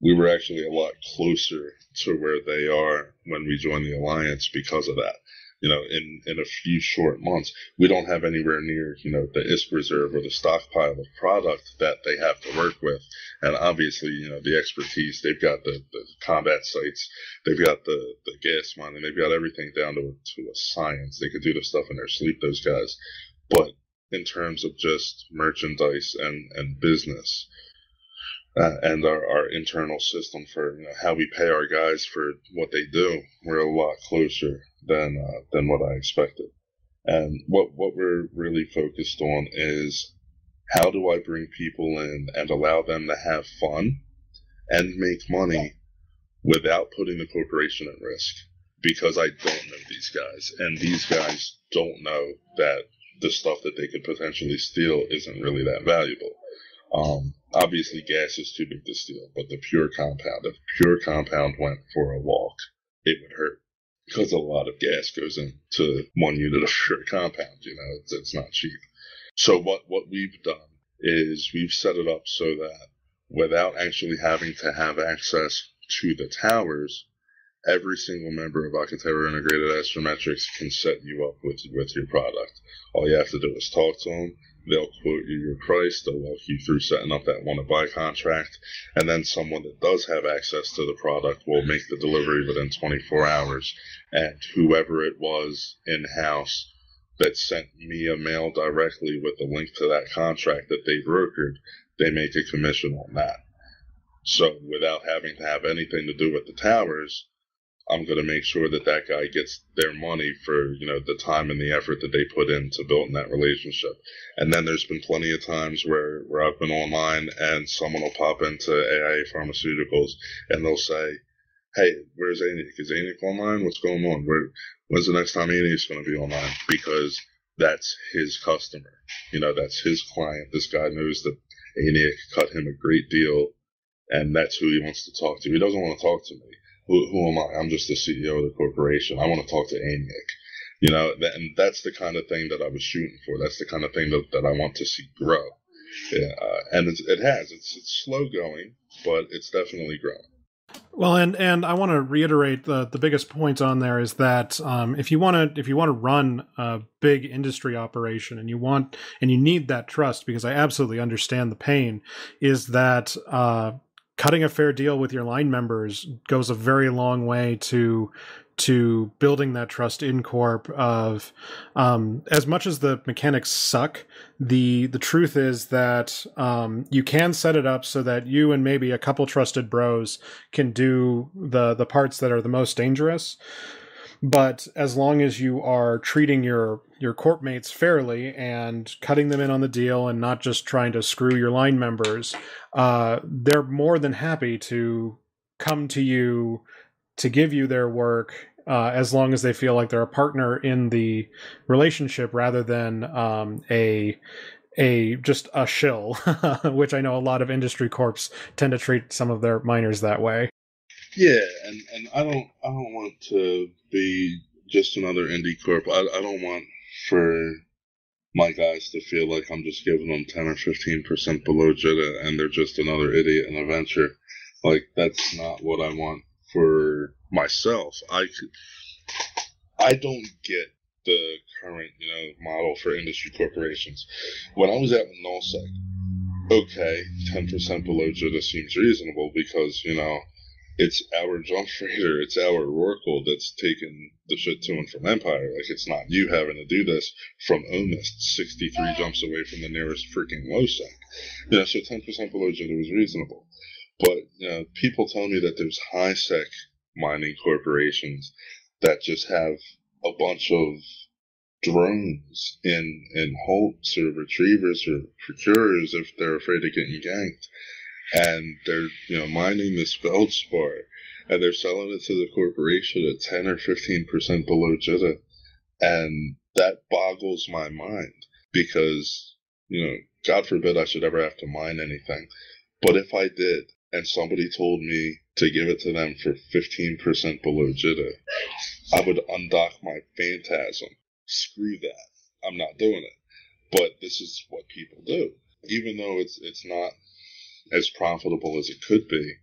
we were actually a lot closer to where they are when we joined the alliance because of that you know, in, in a few short months. We don't have anywhere near, you know, the ISK reserve or the stockpile of product that they have to work with. And obviously, you know, the expertise, they've got the, the combat sites, they've got the, the gas mining, they've got everything down to, to a science. They could do the stuff in their sleep, those guys. But in terms of just merchandise and, and business, uh, and our, our internal system for you know, how we pay our guys for what they do, we're a lot closer than uh, than what I expected. And what what we're really focused on is how do I bring people in and allow them to have fun and make money without putting the corporation at risk? Because I don't know these guys, and these guys don't know that the stuff that they could potentially steal isn't really that valuable. Um, obviously, gas is too big to steal, but the pure compound, if pure compound went for a walk, it would hurt because a lot of gas goes into one unit of pure compound. You know, it's, it's not cheap. So what what we've done is we've set it up so that without actually having to have access to the towers, every single member of Akheteru Integrated Astrometrics can set you up with with your product. All you have to do is talk to them. They'll quote you your price. They'll walk you through setting up that want to buy contract. And then someone that does have access to the product will make the delivery within 24 hours. And whoever it was in house that sent me a mail directly with the link to that contract that they brokered, they make a commission on that. So without having to have anything to do with the towers, I'm going to make sure that that guy gets their money for, you know, the time and the effort that they put into building that relationship. And then there's been plenty of times where, where I've been online and someone will pop into AIA Pharmaceuticals and they'll say, Hey, where's Aniak? Is Aniak online? What's going on? Where, when's the next time Aniak's going to be online? Because that's his customer. You know, that's his client. This guy knows that Aniak cut him a great deal and that's who he wants to talk to. He doesn't want to talk to me who, who am I? I'm just the CEO of the corporation. I want to talk to Aniak. You know, and that's the kind of thing that I was shooting for. That's the kind of thing that, that I want to see grow. Yeah, uh, and it has. It's, it's slow going, but it's definitely growing. Well, and and I want to reiterate the the biggest point on there is that um, if you want to if you want to run a big industry operation and you want and you need that trust because I absolutely understand the pain is that uh, cutting a fair deal with your line members goes a very long way to to building that trust in corp of um, as much as the mechanics suck the the truth is that um, you can set it up so that you and maybe a couple trusted bros can do the the parts that are the most dangerous but as long as you are treating your your corp mates fairly and cutting them in on the deal and not just trying to screw your line members, uh, they're more than happy to come to you to give you their work uh, as long as they feel like they're a partner in the relationship rather than um, a a just a shill, which I know a lot of industry corps tend to treat some of their miners that way. Yeah, and, and I don't I don't want to be just another indie corp. I, I don't want for my guys to feel like I'm just giving them ten or fifteen percent below JITA and they're just another idiot in a venture. Like that's not what I want for myself. I could, I don't get the current you know model for industry corporations. When I was at Nullsec, okay, ten percent below JITA seems reasonable because you know it's our jump freighter, it's our Rorqual that's taking the shit to and from Empire. Like, it's not you having to do this from Omist, 63 jumps away from the nearest freaking Lowsec. You know, so 10% below JITA was reasonable. But, you know, people tell me that there's high sec mining corporations that just have a bunch of drones in, in Hulks or retrievers or procurers if they're afraid of getting ganked and they're you know mining this Veldspar and they're selling it to the corporation at 10 or 15 percent below JITA and that boggles my mind because you know god forbid i should ever have to mine anything but if i did and somebody told me to give it to them for 15% below JITA, I would undock my phantasm. Screw that. I'm not doing it. But this is what people do. Even though it's it's not as profitable as it could be,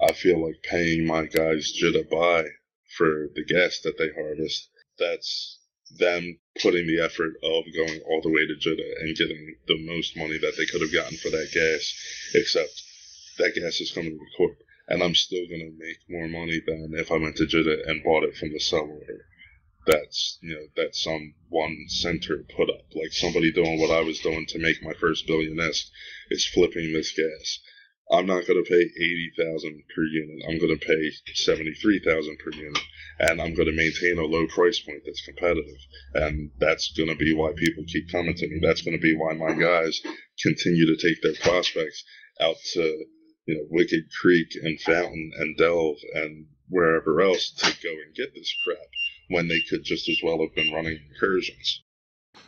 I feel like paying my guys Jita buy for the gas that they harvest. That's them putting the effort of going all the way to Jita and getting the most money that they could have gotten for that gas, except that gas is coming to corp. And I'm still going to make more money than if I went to Jita and bought it from the sell order. That's, you know, that's some one center put up. Like somebody doing what I was doing to make my first billion S is flipping this gas. I'm not going to pay 80,000 per unit. I'm going to pay 73,000 per unit and I'm going to maintain a low price point that's competitive. And that's going to be why people keep coming to me. That's going to be why my guys continue to take their prospects out to, you know, Wicked Creek and Fountain and Delve and wherever else to go and get this crap when they could just as well have been running incursions.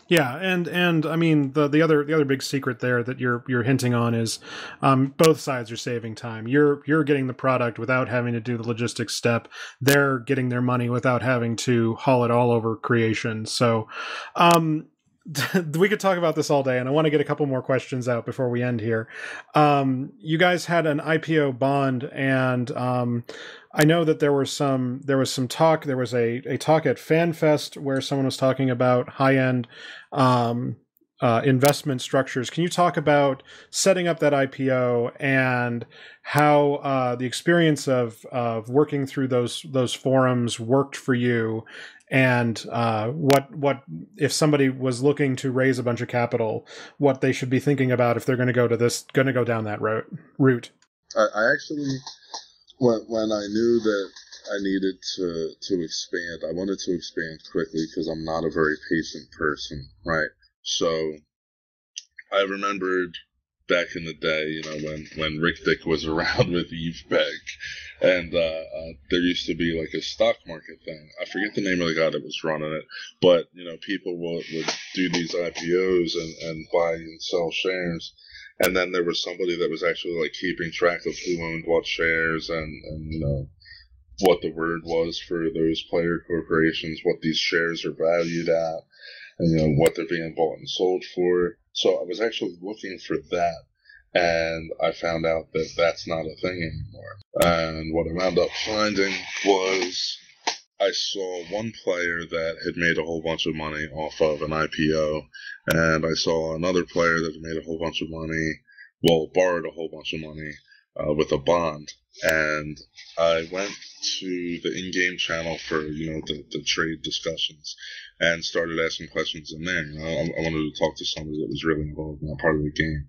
Yeah, and and I mean the the other the other big secret there that you're you're hinting on is um, both sides are saving time. You're you're getting the product without having to do the logistics step. They're getting their money without having to haul it all over creation. So um, we could talk about this all day, and I want to get a couple more questions out before we end here. Um, you guys had an IPO bond, and um, I know that there was some there was some talk. There was a a talk at FanFest where someone was talking about high end um, uh, investment structures. Can you talk about setting up that IPO and how uh, the experience of of working through those those forums worked for you, and uh, what what if somebody was looking to raise a bunch of capital, what they should be thinking about if they're going to go to this going to go down that route route. I, I actually when when I knew that I needed to to expand, I wanted to expand quickly because I'm not a very patient person, right? So I remembered back in the day, you know, when when Ricdic was around with Eve Bank, and uh, uh, there used to be like a stock market thing. I forget the name of the guy that was running it, but you know, people would, would do these IPOs and, and buy and sell shares and then there was somebody that was actually like keeping track of who owned what shares and, and you know what the word was for those player corporations, what these shares are valued at, and you know what they're being bought and sold for. So I was actually looking for that, and I found out that that's not a thing anymore. And what I wound up finding was I saw one player that had made a whole bunch of money off of an IPO, and I saw another player that had made a whole bunch of money, well, borrowed a whole bunch of money uh, with a bond. And I went to the in-game channel for you know the, the trade discussions, and started asking questions in there. You know, I, I wanted to talk to somebody that was really involved in that part of the game.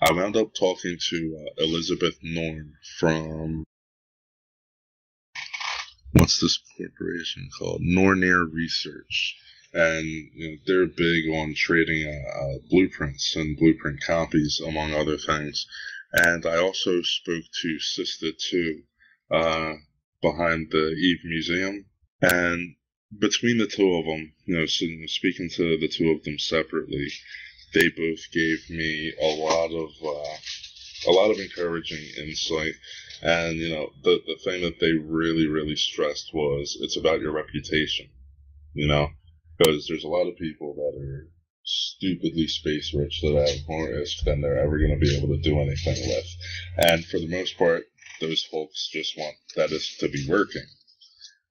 I wound up talking to uh, Elizabeth Norn from what's this corporation called? Nornir Research. And you know, they're big on trading uh, uh, blueprints and blueprint copies, among other things. And I also spoke to Sister 2 uh, behind the Eve Museum. And between the two of them, you know, so, speaking to the two of them separately, they both gave me a lot of uh, a lot of encouraging insight and you know, the the thing that they really really stressed was it's about your reputation. You know, because there's a lot of people that are stupidly space rich that have more risk than they're ever going to be able to do anything with. And for the most part, those folks just want that is to be working.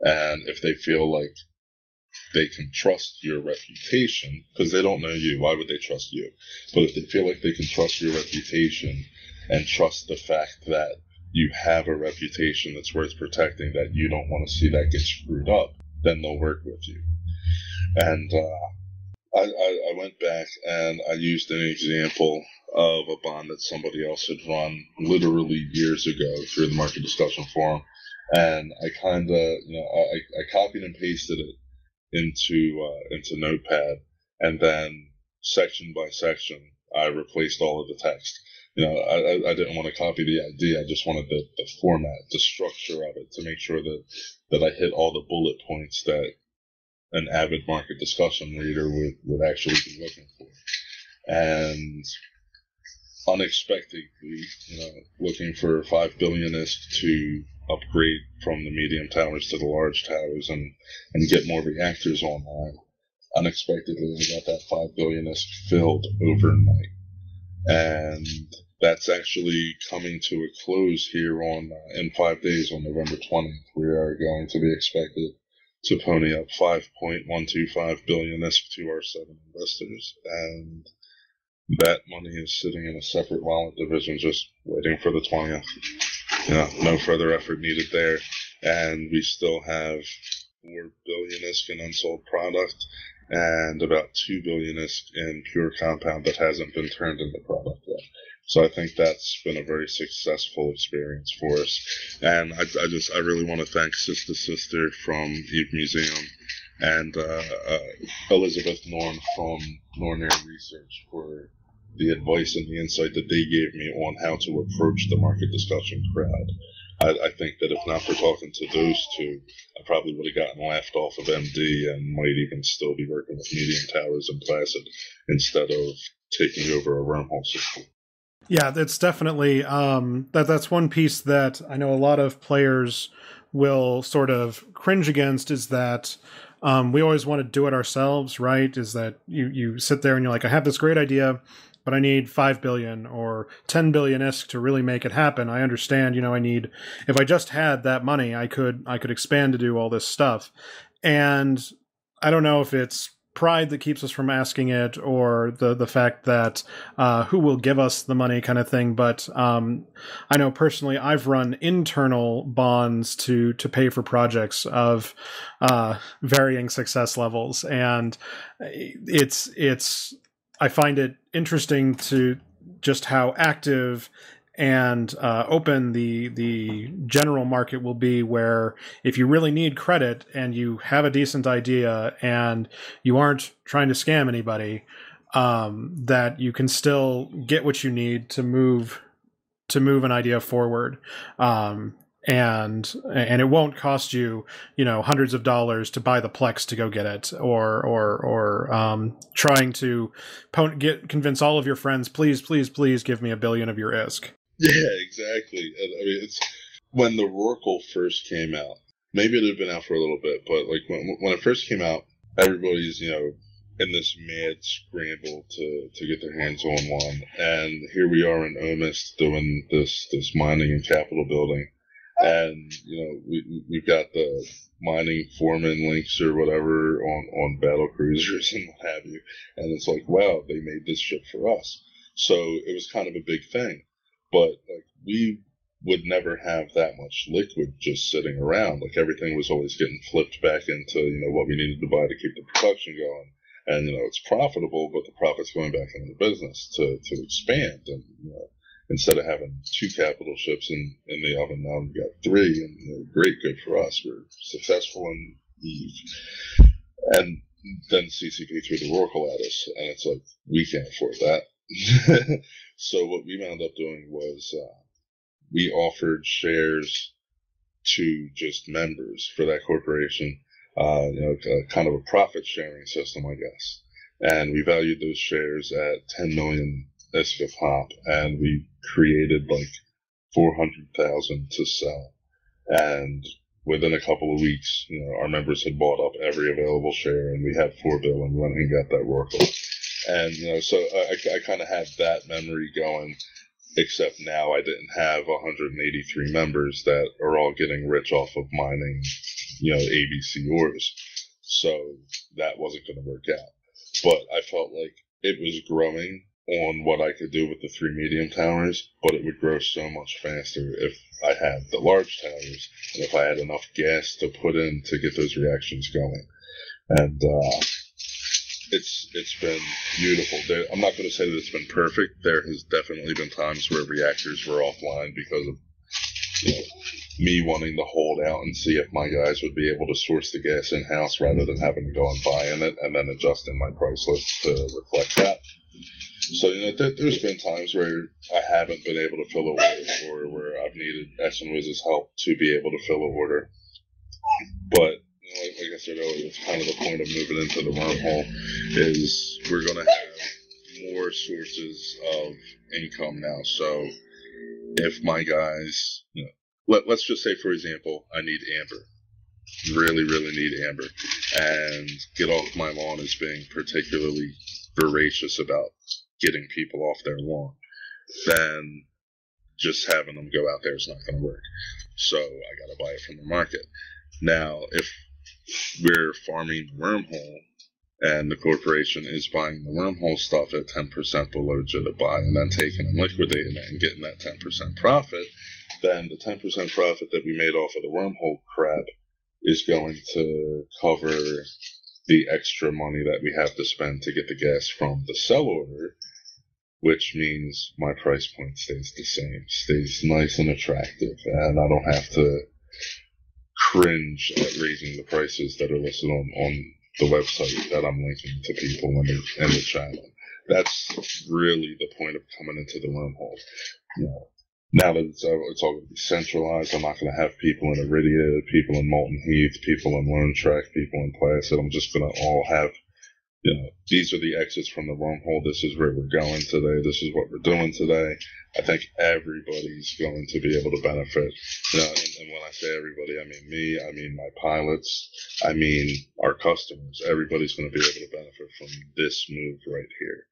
And if they feel like they can trust your reputation, because they don't know you, why would they trust you? But if they feel like they can trust your reputation and trust the fact that you have a reputation that's worth protecting that you don't want to see that get screwed up, then they'll work with you. And uh, I, I, I went back and I used an example of a bond that somebody else had run literally years ago through the market discussion forum. And I kind of, you know, I, I copied and pasted it into uh, into Notepad, and then section by section, I replaced all of the text you know, I, I didn't want to copy the idea. I just wanted the, the format, the structure of it to make sure that, that I hit all the bullet points that an avid market discussion reader would, would actually be looking for. And unexpectedly, you know, looking for five billion ISK to upgrade from the medium towers to the large towers and, and get more reactors online. unexpectedly, I got that five billion ISK filled overnight, and that's actually coming to a close here on uh, in five days on November 20th. We are going to be expected to pony up 5.125 billion ISK to our seven investors, and that money is sitting in a separate wallet division, just waiting for the 20th. Yeah, no further effort needed there, and we still have four billion ISK in unsold product and about two billion ISK in pure compound that hasn't been turned into product yet. So I think that's been a very successful experience for us. And I, I just, I really want to thank Sister Sister from Eve Museum and uh, uh, Elizabeth Norn from Nornir Research for the advice and the insight that they gave me on how to approach the market discussion crowd. I, I, think that if not for talking to those two, I probably would have gotten laughed off of MD and might even still be working with Medium Towers and Placid instead of taking over a wormhole system. Yeah, it's definitely um, that. That's one piece that I know a lot of players will sort of cringe against. Is that um, we always want to do it ourselves, right? Is that you you sit there and you're like, I have this great idea, but I need five billion or ten billion isk to really make it happen. I understand, you know, I need if I just had that money, I could I could expand to do all this stuff, and I don't know if it's pride that keeps us from asking it or the the fact that uh, who will give us the money kind of thing. But um, i know personally i've run internal bonds to to pay for projects of uh, varying success levels. And it's it's i find it interesting to just how active and uh, open the the general market will be where if you really need credit and you have a decent idea and you aren't trying to scam anybody um, that you can still get what you need to move to move an idea forward. Um, and and it won't cost you you know hundreds of dollars to buy the plex to go get it or or or um, trying to get convince all of your friends please please please give me a billion of your isk yeah, exactly. And, I mean, it's when the Rorqual first came out. Maybe it had been out for a little bit, but like when when it first came out, everybody's you know in this mad scramble to to get their hands on one, and here we are in Omist doing this this mining and capital building, and you know we we've got the mining foreman links or whatever on on battle cruisers and what have you, and it's like wow they made this ship for us, so it was kind of a big thing but like we would never have that much liquid just sitting around. Like everything was always getting flipped back into you know what we needed to buy to keep the production going. And you know it's profitable, but the profit's going back into the business to to expand. And you know, instead of having two capital ships in in the oven, now we've got three, and you know, great, good for us. We're successful in Eve, and then CCP threw the Rorqual at us, and it's like we can't afford that. So what we wound up doing was uh, we offered shares to just members for that corporation, uh, you know, kind of a profit sharing system, I guess. And we valued those shares at 10 million ISK HOP, and we created like 400,000 to sell. And within a couple of weeks, you know, our members had bought up every available share, and we had four bill and went and got that Rorqual and you know, so I, I kind of had that memory going. Except now I didn't have 183 members that are all getting rich off of mining, you know, ABC ores. So that wasn't going to work out. But I felt like it was growing on what I could do with the three medium towers, but it would grow so much faster if I had the large towers and if I had enough gas to put in to get those reactions going. And uh, it's it's been beautiful. There, I'm not going to say that it's been perfect. There has definitely been times where reactors were offline because of you know, me wanting to hold out and see if my guys would be able to source the gas in house rather than having to go and buy in it and then adjusting my price list to reflect that. So you know, there's been times where I haven't been able to fill a order, or where I've needed Es and Whizz's help to be able to fill a order. But like, like I said earlier, it's kind of the point of moving into the wormhole is we're going to have more sources of income now. So if my guys, you know, let, let's just say, for example, I need amber, really, really need amber, and get off my lawn as being particularly voracious about getting people off their lawn, then just having them go out there is not going to work. So I got to buy it from the market. Now, if we're farming wormhole and the corporation is buying the wormhole stuff at 10% below JITA buy and then taking and liquidating it and getting that 10% profit, then the 10% profit that we made off of the wormhole crap is going to cover the extra money that we have to spend to get the gas from the sell order, which means my price point stays the same, stays nice and attractive, and I don't have to cringe at raising the prices that are listed on, on the website that I'm linking to people in the, in the channel. That's really the point of coming into the wormhole. You now that it's, it's all going to be centralized, I'm not going to have people in Aridia, people in Molden Heath, people in Lonetrek, people in Placid. I'm just going to all have, you know, these are the exits from the wormhole. This is where we're going today. This is what we're doing today. I think everybody's going to be able to benefit. You know, and, and when I say everybody, I mean me, I mean my pilots, I mean our customers. Everybody's going to be able to benefit from this move right here.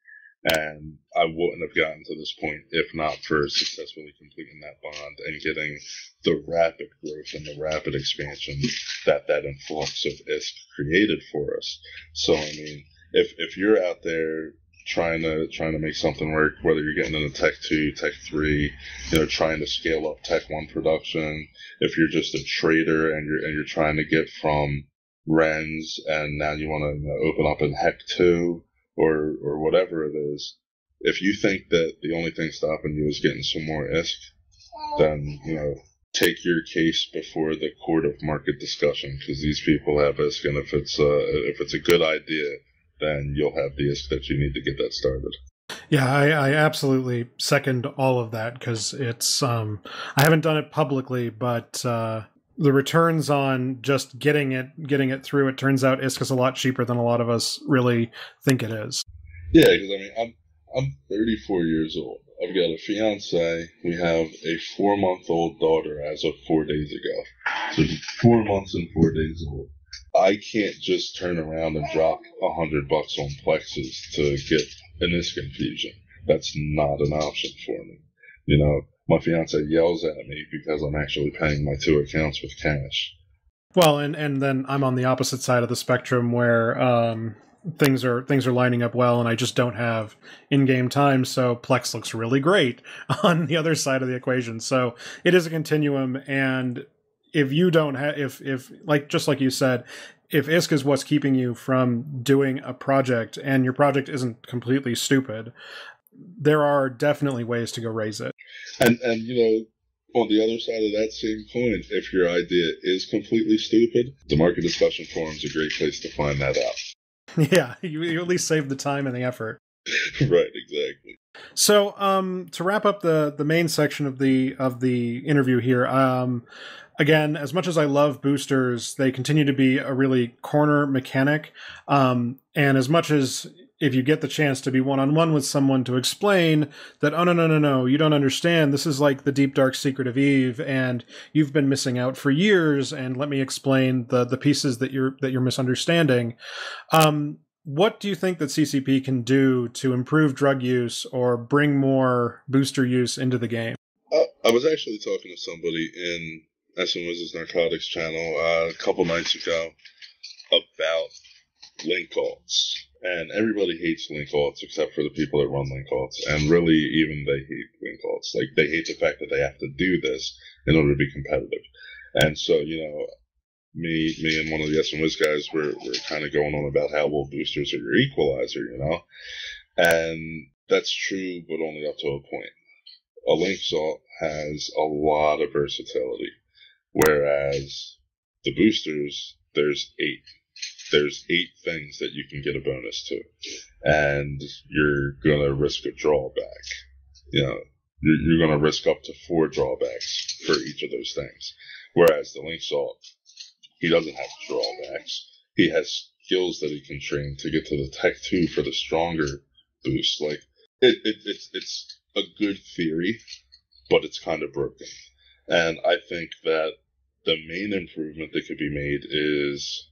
And I wouldn't have gotten to this point if not for successfully completing that bond and getting the rapid growth and the rapid expansion that that influx of ISK created for us. So, I mean, if, if you're out there trying to trying to make something work, whether you're getting into Tech Two, Tech Three, you know, trying to scale up Tech One production. If you're just a trader and you're and you're trying to get from Rens and now you want to open up in Hek Two or or whatever it is. If you think that the only thing stopping you is getting some more ISK, then you know take your case before the court of market discussion because these people have ISK, and if it's uh, if it's a good idea then you'll have the ISK that you need to get that started. Yeah, I, I absolutely second all of that because it's um, I haven't done it publicly, but uh, the returns on just getting it getting it through it turns out ISK is a lot cheaper than a lot of us really think it is. Yeah, because I mean I'm I'm 34 years old. I've got a fiance. We have a four month old daughter as of four days ago. So four months and four days old. I can't just turn around and drop a hundred bucks on Plexus to get an ISK infusion. That's not an option for me. You know, my fiance yells at me because I'm actually paying my two accounts with cash. Well, and and then I'm on the opposite side of the spectrum where um, things are things are lining up well, and I just don't have in-game time, so Plex looks really great on the other side of the equation. So it is a continuum, and if you don't have if if like just like you said if ISK is what's keeping you from doing a project and your project isn't completely stupid there are definitely ways to go raise it. And and you know on the other side of that same coin if your idea is completely stupid the market discussion forum is a great place to find that out. Yeah you, you at least save the time and the effort. Right exactly so um to wrap up the the main section of the of the interview here um again, as much as I love boosters, they continue to be a really corner mechanic. Um, and as much as if you get the chance to be one on one with someone to explain that, oh, no, no, no, no, you don't understand. This is like the deep, dark secret of Eve, and you've been missing out for years. And let me explain the, the pieces that you're, that you're misunderstanding. Um, what do you think that CCP can do to improve drug use or bring more booster use into the game? Uh, I was actually talking to somebody in Es and Whizz Narcotics channel uh, a couple nights ago about link alts. And everybody hates link alts except for the people that run link alts. And really, even they hate link alts. Like, they hate the fact that they have to do this in order to be competitive. And so, you know, me, me and one of the Es and Whizz guys were, were kind of going on about how, well, boosters are your equalizer, you know? And that's true, but only up to a point. A link alt has a lot of versatility Whereas the boosters, there's eight. There's eight things that you can get a bonus to. And you're going to risk a drawback. You know, you're, you're going to risk up to four drawbacks for each of those things. Whereas the Link Alt, he doesn't have drawbacks. He has skills that he can train to get to the Tech 2 for the stronger boost. Like, it, it, it's, it's a good theory, but it's kind of broken. And I think that the main improvement that could be made is,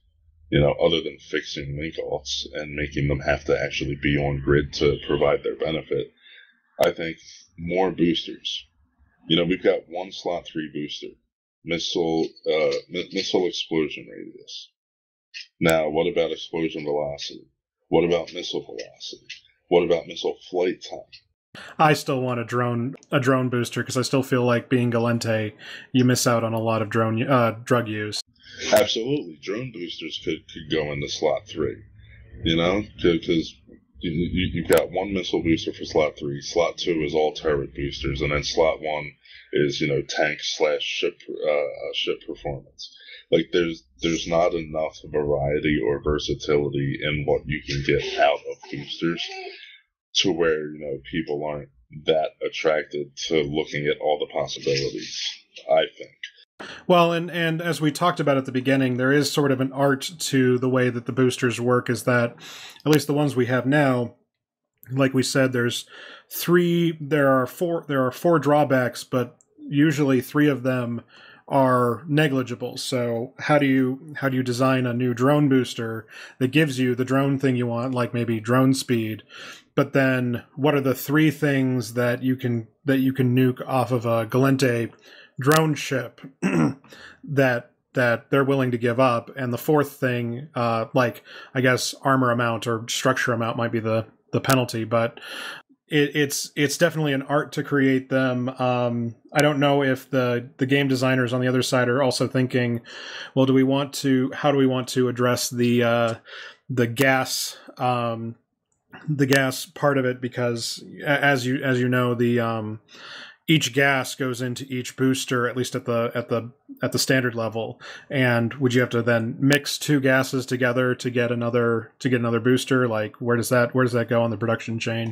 you know, other than fixing link alts and making them have to actually be on grid to provide their benefit. I think more boosters. You know, we've got one slot three booster, missile, uh, missile explosion radius. Now, what about explosion velocity? What about missile velocity? What about missile flight time? I still want a drone a drone booster because I still feel like being Gallente, you miss out on a lot of drone uh, drug use. Absolutely, drone boosters could could go into slot three. You know, because you, have got one missile booster for slot three. Slot two is all turret boosters, and then slot one is you know tank slash ship uh, ship performance. Like there's there's not enough variety or versatility in what you can get out of boosters to where you know people aren't that attracted to looking at all the possibilities. I think. Well, and and as we talked about at the beginning, there is sort of an art to the way that the boosters work. Is that at least the ones we have now? Like we said, there's three. There are four. There are four drawbacks, but usually three of them are negligible. So how do you how do you design a new drone booster that gives you the drone thing you want, like maybe drone speed? But then what are the three things that you can that you can nuke off of a Gallente drone ship that that they're willing to give up. And the fourth thing, uh, like I guess armor amount or structure amount might be the the penalty, but it, it's it's definitely an art to create them. Um, I don't know if the the game designers on the other side are also thinking, well, do we want to? How do we want to address the uh, the gas? Um, the gas part of it because as you as you know the um each gas goes into each booster at least at the at the at the standard level. And would you have to then mix two gases together to get another to get another booster? Like where does that where does that go on the production chain?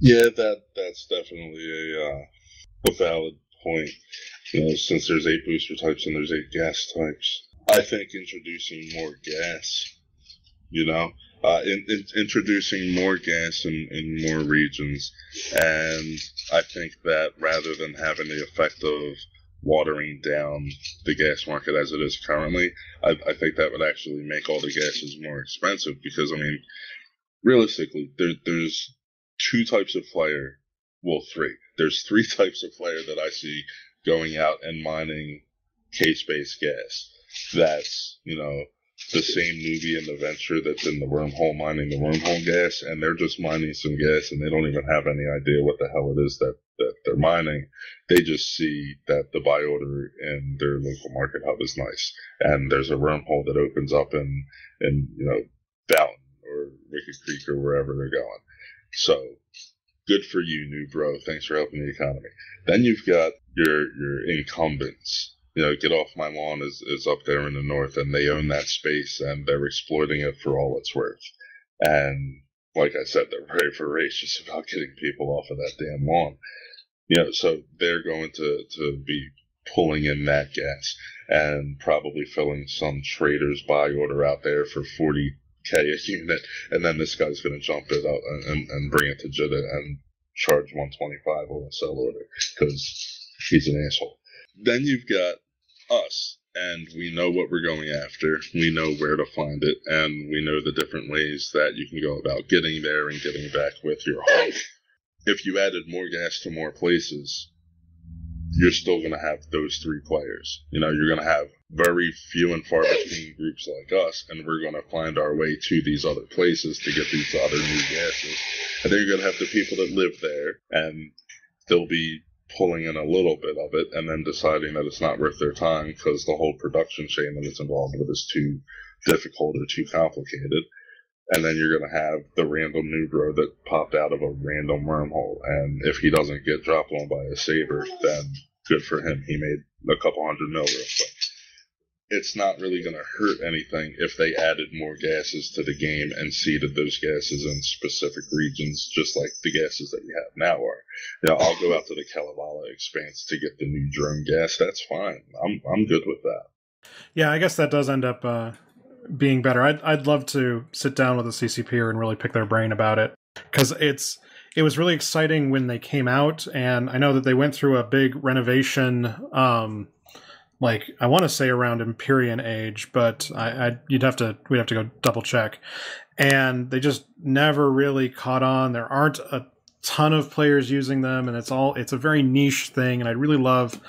Yeah that that's definitely a uh, a valid point. You know since there's eight booster types and there's eight gas types i think introducing more gas you know uh, in, in, introducing more gas in, in more regions. And I think that rather than having the effect of watering down the gas market as it is currently, I, I think that would actually make all the gases more expensive because, I mean, realistically, there, there's two types of player. Well, three. There's three types of player that I see going out and mining K-space gas. That's, you know, the same newbie in the venture that's in the wormhole mining the wormhole gas, and they're just mining some gas, and they don't even have any idea what the hell it is that, that they're mining. They just see that the buy order in their local market hub is nice, and there's a wormhole that opens up in in you know Fountain or Wicked Creek or wherever they're going. So good for you, new bro. Thanks for helping the economy. Then you've got your your incumbents you know, get off my lawn is, is up there in the north and they own that space and they're exploiting it for all it's worth. And like I said, they're very voracious about getting people off of that damn lawn. You know, so they're going to, to be pulling in that gas and probably filling some trader's buy order out there for 40k a unit. And then this guy's going to jump it up and, and, and bring it to Jita and charge 125 on a sell order because he's an asshole. Then you've got us and we know what we're going after. We know where to find it, and we know the different ways that you can go about getting there and getting back with your home. If you added more gas to more places, you're still going to have those three players. You know, you're going to have very few and far between groups like us, and we're going to find our way to these other places to get these other new gases. And then you're going to have the people that live there, and they'll be pulling in a little bit of it and then deciding that it's not worth their time because the whole production chain that it's involved with is too difficult or too complicated. And then you're going to have the random Nubro that popped out of a random wormhole. And if he doesn't get dropped on by a Sabre, then good for him. He made a couple hundred mil real quick it's not really going to hurt anything if they added more gases to the game and seeded those gases in specific regions, just like the gases that we have now are. Know, I'll go out to the Kalevala expanse to get the new drone gas. That's fine. I'm I'm good with that. Yeah, I guess that does end up uh, being better. I'd I'd love to sit down with a CCP and really pick their brain about it because it's it was really exciting when they came out, and I know that they went through a big renovation. Um, like I want to say around Empyrean age, but I, I you'd have to we'd have to go double check. And they just never really caught on. There aren't a ton of players using them, and it's all it's a very niche thing. And I really love.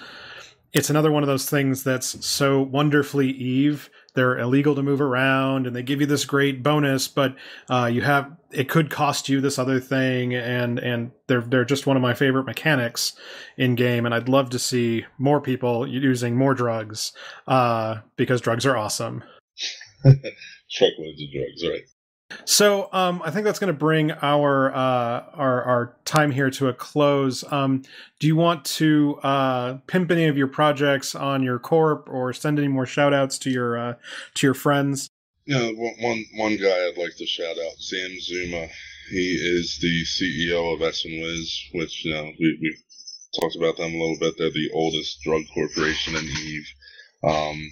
It's another one of those things that's so wonderfully Eve they're illegal to move around and they give you this great bonus but uh, you have it could cost you this other thing and and they're they're just one of my favorite mechanics in game and i'd love to see more people using more drugs uh, because drugs are awesome. Truckloads of drugs right so um, I think that's going to bring our uh, our our time here to a close. Um, do you want to uh, pimp any of your projects on your corp or send any more shout outs to your uh, to your friends? Yeah, one one guy I'd like to shout out, Sam Zuma. He is the CEO of Es and Whizz, which you know we we talked about them a little bit. They're the oldest drug corporation in Eve. Um,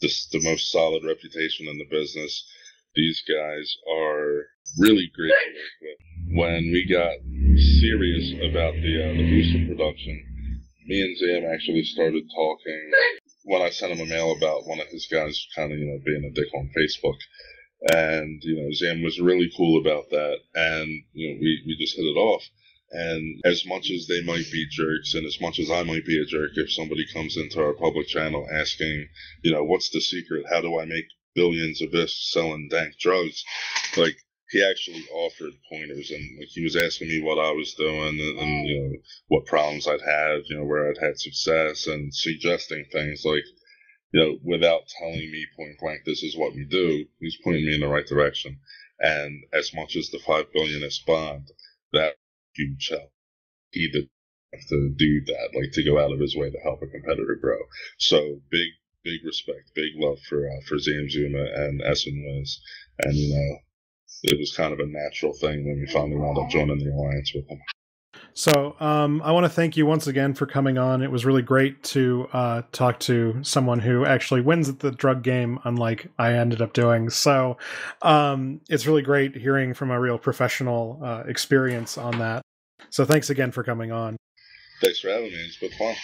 this the most solid reputation in the business these guys are really great to work with. When we got serious about the uh, the booster production, me and Zam actually started talking. When I sent him a mail about one of his guys kind of you know being a dick on Facebook, and you know Zam was really cool about that, and you know we we just hit it off. And as much as they might be jerks, and as much as I might be a jerk, if somebody comes into our public channel asking, you know, what's the secret? How do I make billions of this selling dank drugs. Like he actually offered pointers and like he was asking me what I was doing and, and, you know what problems I'd had, you know where I'd had success and suggesting things like you know without telling me point blank this is what we do. He's pointing me in the right direction. And as much as the five billion is bond, that huge help. He did have to do that, like to go out of his way to help a competitor grow. So big big respect, big love for uh, for Zam Zuma and Es and Whizz, and you know, it was kind of a natural thing when we finally wound up joining the alliance with him. So um, I want to thank you once again for coming on. It was really great to uh, talk to someone who actually wins at the drug game, unlike I ended up doing. So um, it's really great hearing from a real professional uh, experience on that. So thanks again for coming on. Thanks for having me. It's been fun.